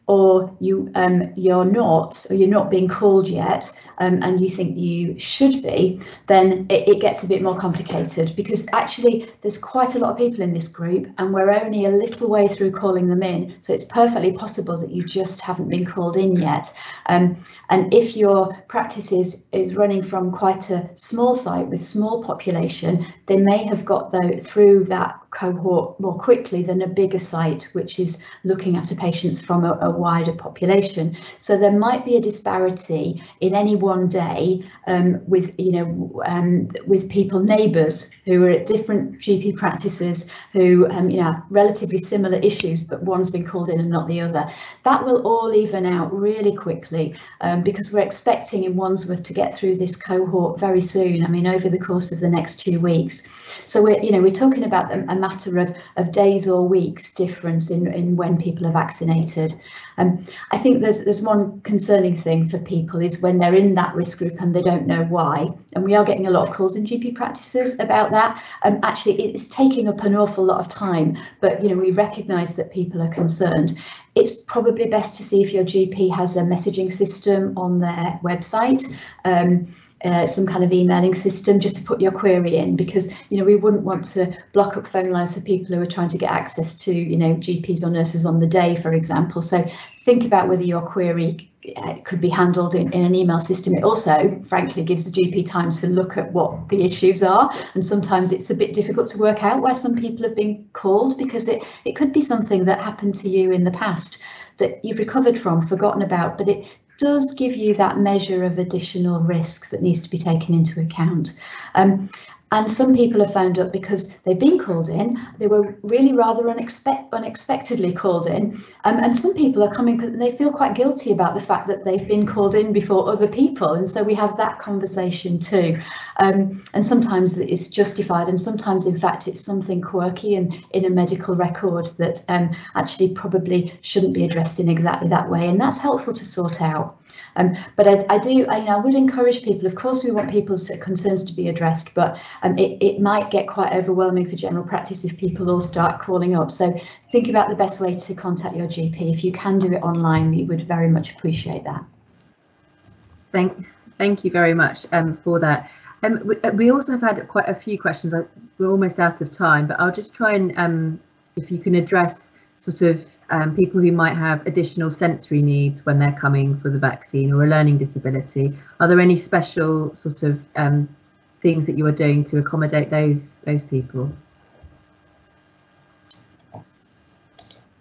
[SPEAKER 5] or you um, you're not or you're not being called yet um, and you think you should be, then it, it, gets a bit more complicated because actually there's quite a lot of people in this group and we're only a little way through calling them in. So it's perfectly possible that you just haven't been called in yet. Um, and if your practice is, is running from quite a small site with small population, they may have got though through that cohort more quickly than a bigger site, which is looking after patients from a, a wider population. So there might be a disparity in any one day um, with, you know, um, with people, neighbours who are at different GP practices who, um, you know, relatively similar issues, but one's been called in and not the other. That will all even out really quickly um, because we're expecting in Wandsworth to get through this cohort very soon. I mean, over the course of the next two weeks. So we're, you know, we're talking about a, matter of, of days or weeks difference in, in when people are vaccinated. Um, I think there's there's one concerning thing for people is when they're in that risk group and they don't know why. And we are getting a lot of calls in GP practices about that. Um, actually, it's taking up an awful lot of time, but you know we recognise that people are concerned. It's probably best to see if your GP has a messaging system on their website. Um, uh, some kind of emailing system just to put your query in because you know we wouldn't want to block up phone lines for people who are trying to get access to you know GPs or nurses on the day for example. So think about whether your query uh, could be handled in, in an email system. It also frankly gives the GP time to look at what the issues are. And sometimes it's a bit difficult to work out where some people have been called because it it could be something that happened to you in the past that you've recovered from forgotten about but it does give you that measure of additional risk that needs to be taken into account. Um, and some people have found out because they've been called in, they were really rather unexpect unexpectedly called in. Um, and some people are coming because they feel quite guilty about the fact that they've been called in before other people. And so we have that conversation too. Um, and sometimes it's justified, and sometimes, in fact, it's something quirky and in a medical record that um, actually probably shouldn't be addressed in exactly that way. And that's helpful to sort out. Um, but I, I do, I, you know, I would encourage people, of course, we want people's concerns to be addressed, but um, it, it might get quite overwhelming for general practice if people all start calling up. So think about the best way to contact your GP. If you can do it online, we would very much appreciate that.
[SPEAKER 2] Thank, thank you very much um, for that. Um, we, uh, we, also have had quite a few questions. I, We're almost out of time, but I'll just try and, um, if you can address sort of um, people who might have additional sensory needs when they're coming for the vaccine or a learning disability. Are there any special sort of um, things that you are doing to accommodate those those people?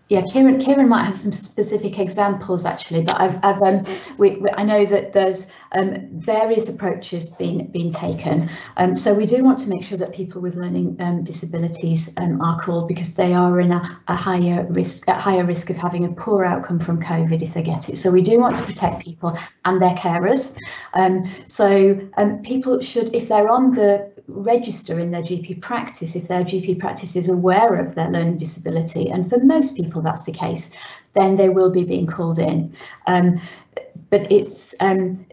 [SPEAKER 5] Yeah, Kieran, Kieran might have some specific examples actually, but I've, I've um, we, we, I know that there's um, various approaches being being taken. Um, so we do want to make sure that people with learning um, disabilities um, are called because they are in a, a higher risk, at higher risk of having a poor outcome from COVID if they get it. So we do want to protect people and their carers. Um, so people should, if they're on the register in their GP practice if their GP practice is aware of their learning disability. And for most people, that's the case, then they will be being called in. Um, but it's um,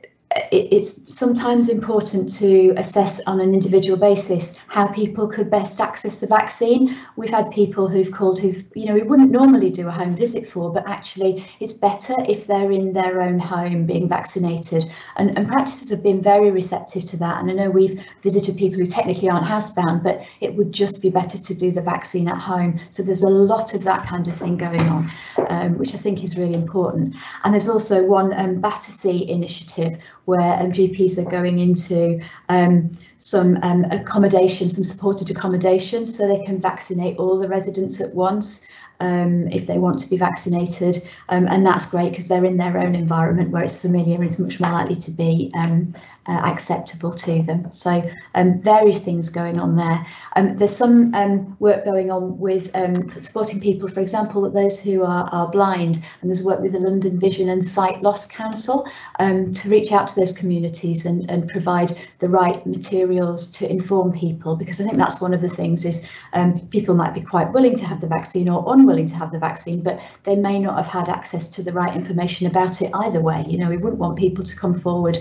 [SPEAKER 5] it's sometimes important to assess on an individual basis how people could best access the vaccine. We've had people who've called who you know we wouldn't normally do a home visit for, but actually it's better if they're in their own home being vaccinated. And, and practices have been very receptive to that. And I know we've visited people who technically aren't housebound, but it would just be better to do the vaccine at home. So there's a lot of that kind of thing going on, um, which I think is really important. And there's also one um, Battersea initiative where um, GPs are going into um, some um, accommodation, some supported accommodation, so they can vaccinate all the residents at once. um, if they want to be vaccinated, um, and that's great because they're in their own environment where it's familiar and it's much more likely to be um, uh, acceptable to them. So um, various things going on there. Um, there's some um, work going on with um, supporting people, for example, those who are, are blind, and there's work with the London Vision and Sight Loss Council um, to reach out to those communities and, and provide the right materials to inform people, because I think that's one of the things is um, people might be quite willing to have the vaccine or unwilling to have the vaccine, but they may not have had access to the right information about it either way. You know, we wouldn't want people to come forward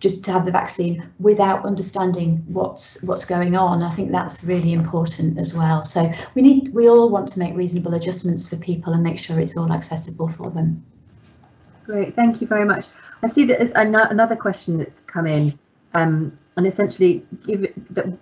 [SPEAKER 5] just to have the vaccine without understanding what's what's going on. I think that's really important as well. So we need we all want to make reasonable adjustments for people and make sure it's all accessible for them.
[SPEAKER 2] Great, thank you very much. I see that there's another question that's come in, um, and essentially, give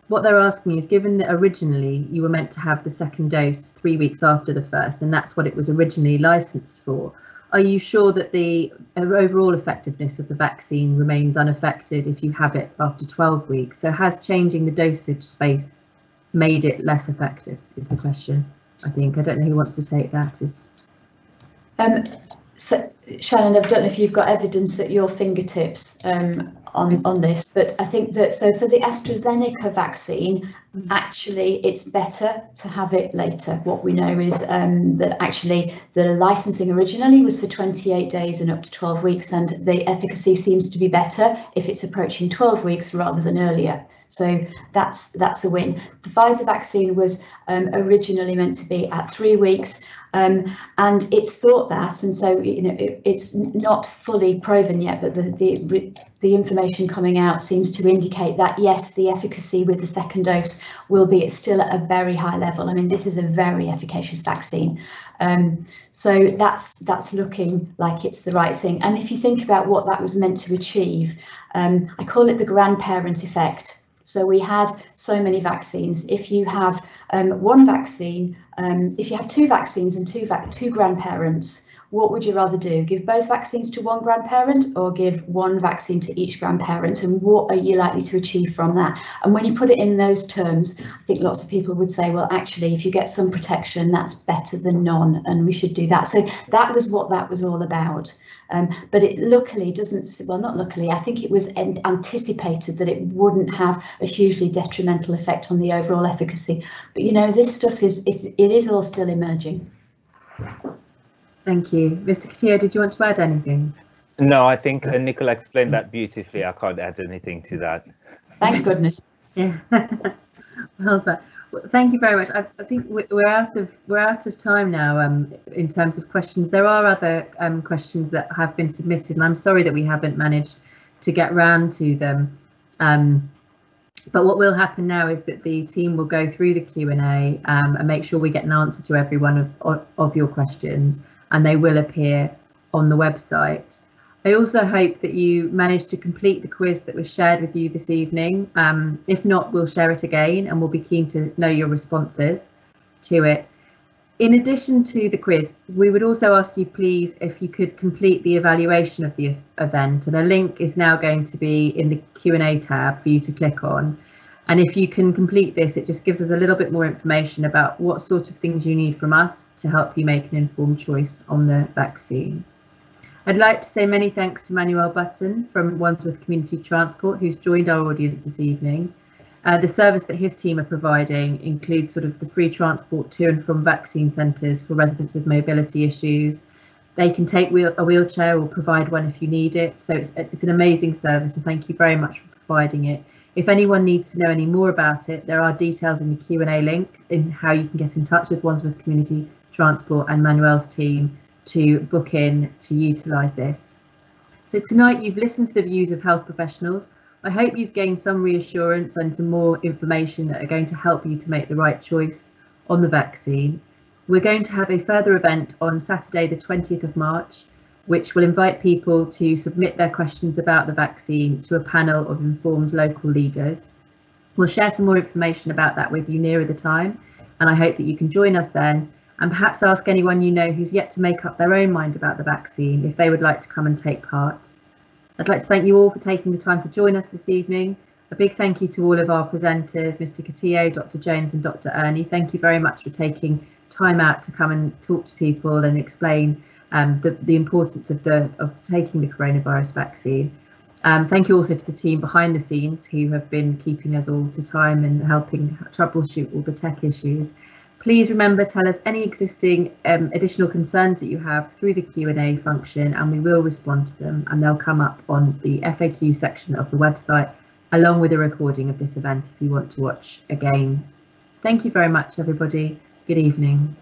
[SPEAKER 2] what they're asking is, given that originally you were meant to have the second dose three weeks after the first, and that's what it was originally licensed for, are you sure that the overall effectiveness of the vaccine remains unaffected if you have it after 12 weeks? So has changing the dosage space made it less effective is the question, I think. I don't know who wants to take that. Is
[SPEAKER 5] um, so, Shannon, I don't know if you've got evidence at your fingertips um, on, on this, but I think that so for the AstraZeneca vaccine, mm. actually it's better to have it later. What we know is um, that actually the licensing originally was for 28 days and up to 12 weeks, and the efficacy seems to be better if it's approaching 12 weeks rather than earlier. So that's that's a win. The Pfizer vaccine was um, originally meant to be at three weeks. Um, and it's thought that, and so you know, it, it's not fully proven yet, but the, the the information coming out seems to indicate that yes, the efficacy with the second dose will be still at a very high level. I mean, this is a very efficacious vaccine, um, so that's that's looking like it's the right thing. And if you think about what that was meant to achieve, um, I call it the grandparent effect. So we had so many vaccines. If you have um, one vaccine, um, if you have two vaccines and two, two grandparents, what would you rather do? Give both vaccines to one grandparent or give one vaccine to each grandparent? And what are you likely to achieve from that? And when you put it in those terms, I think lots of people would say, well, actually, if you get some protection, that's better than none, and we should do that. So that was what that was all about. Um, but it luckily doesn't, well, not luckily, I think it was anticipated that it wouldn't have a hugely detrimental effect on the overall efficacy. But you know, this stuff is, is it is all still emerging.
[SPEAKER 2] Thank you. Mr. Katiyo, did you want to add anything?
[SPEAKER 3] No, I think uh, Nicola explained that beautifully. I can't add anything to that.
[SPEAKER 5] Thank goodness.
[SPEAKER 2] Yeah. well done thank you very much. I, I, think we're out of we're out of time now. Um, in terms of questions, there are other um, questions that have been submitted, and I'm sorry that we haven't managed to get round to them. Um, but what will happen now is that the team will go through the Q&A um, and make sure we get an answer to every one of, of, of your questions, and they will appear on the website. I also hope that you managed to complete the quiz that was shared with you this evening. Um, if not, we'll share it again and we'll be keen to know your responses to it. In addition to the quiz, we would also ask you please if you could complete the evaluation of the event and a link is now going to be in the Q&A tab for you to click on. And if you can complete this, it just gives us a little bit more information about what sort of things you need from us to help you make an informed choice on the vaccine. I'd like to say many thanks to Manuel Button from Wandsworth Community Transport, who's joined our audience this evening. Uh, the service that his team are providing includes sort of the free transport to and from vaccine centres for residents with mobility issues. They can take wheel a wheelchair or provide one if you need it. So it's, it's an amazing service and thank you very much for providing it. If anyone needs to know any more about it, there are details in the Q&A link in how you can get in touch with Wandsworth Community Transport and Manuel's team to book in to utilise this. So tonight you've listened to the views of health professionals. I hope you've gained some reassurance and some more information that are going to help you to make the right choice on the vaccine. We're going to have a further event on Saturday the 20th of March which will invite people to submit their questions about the vaccine to a panel of informed local leaders. We'll share some more information about that with you nearer the time and I hope that you can join us then and perhaps ask anyone you know who's yet to make up their own mind about the vaccine if they would like to come and take part. I'd like to thank you all for taking the time to join us this evening A big thank you to all of our presenters, Mr. Katiyo, Dr. Jones and Dr. Ernie. Thank you very much for taking time out to come and talk to people and explain um, the, the importance of, the, of taking the coronavirus vaccine. Um, thank you also to the team behind the scenes who have been keeping us all to time and helping troubleshoot all the tech issues. Please remember tell us any existing um, additional concerns that you have through the Q&A function and we will respond to them and they'll come up on the FAQ section of the website along with a recording of this event if you want to watch again. Thank you very much everybody. Good evening.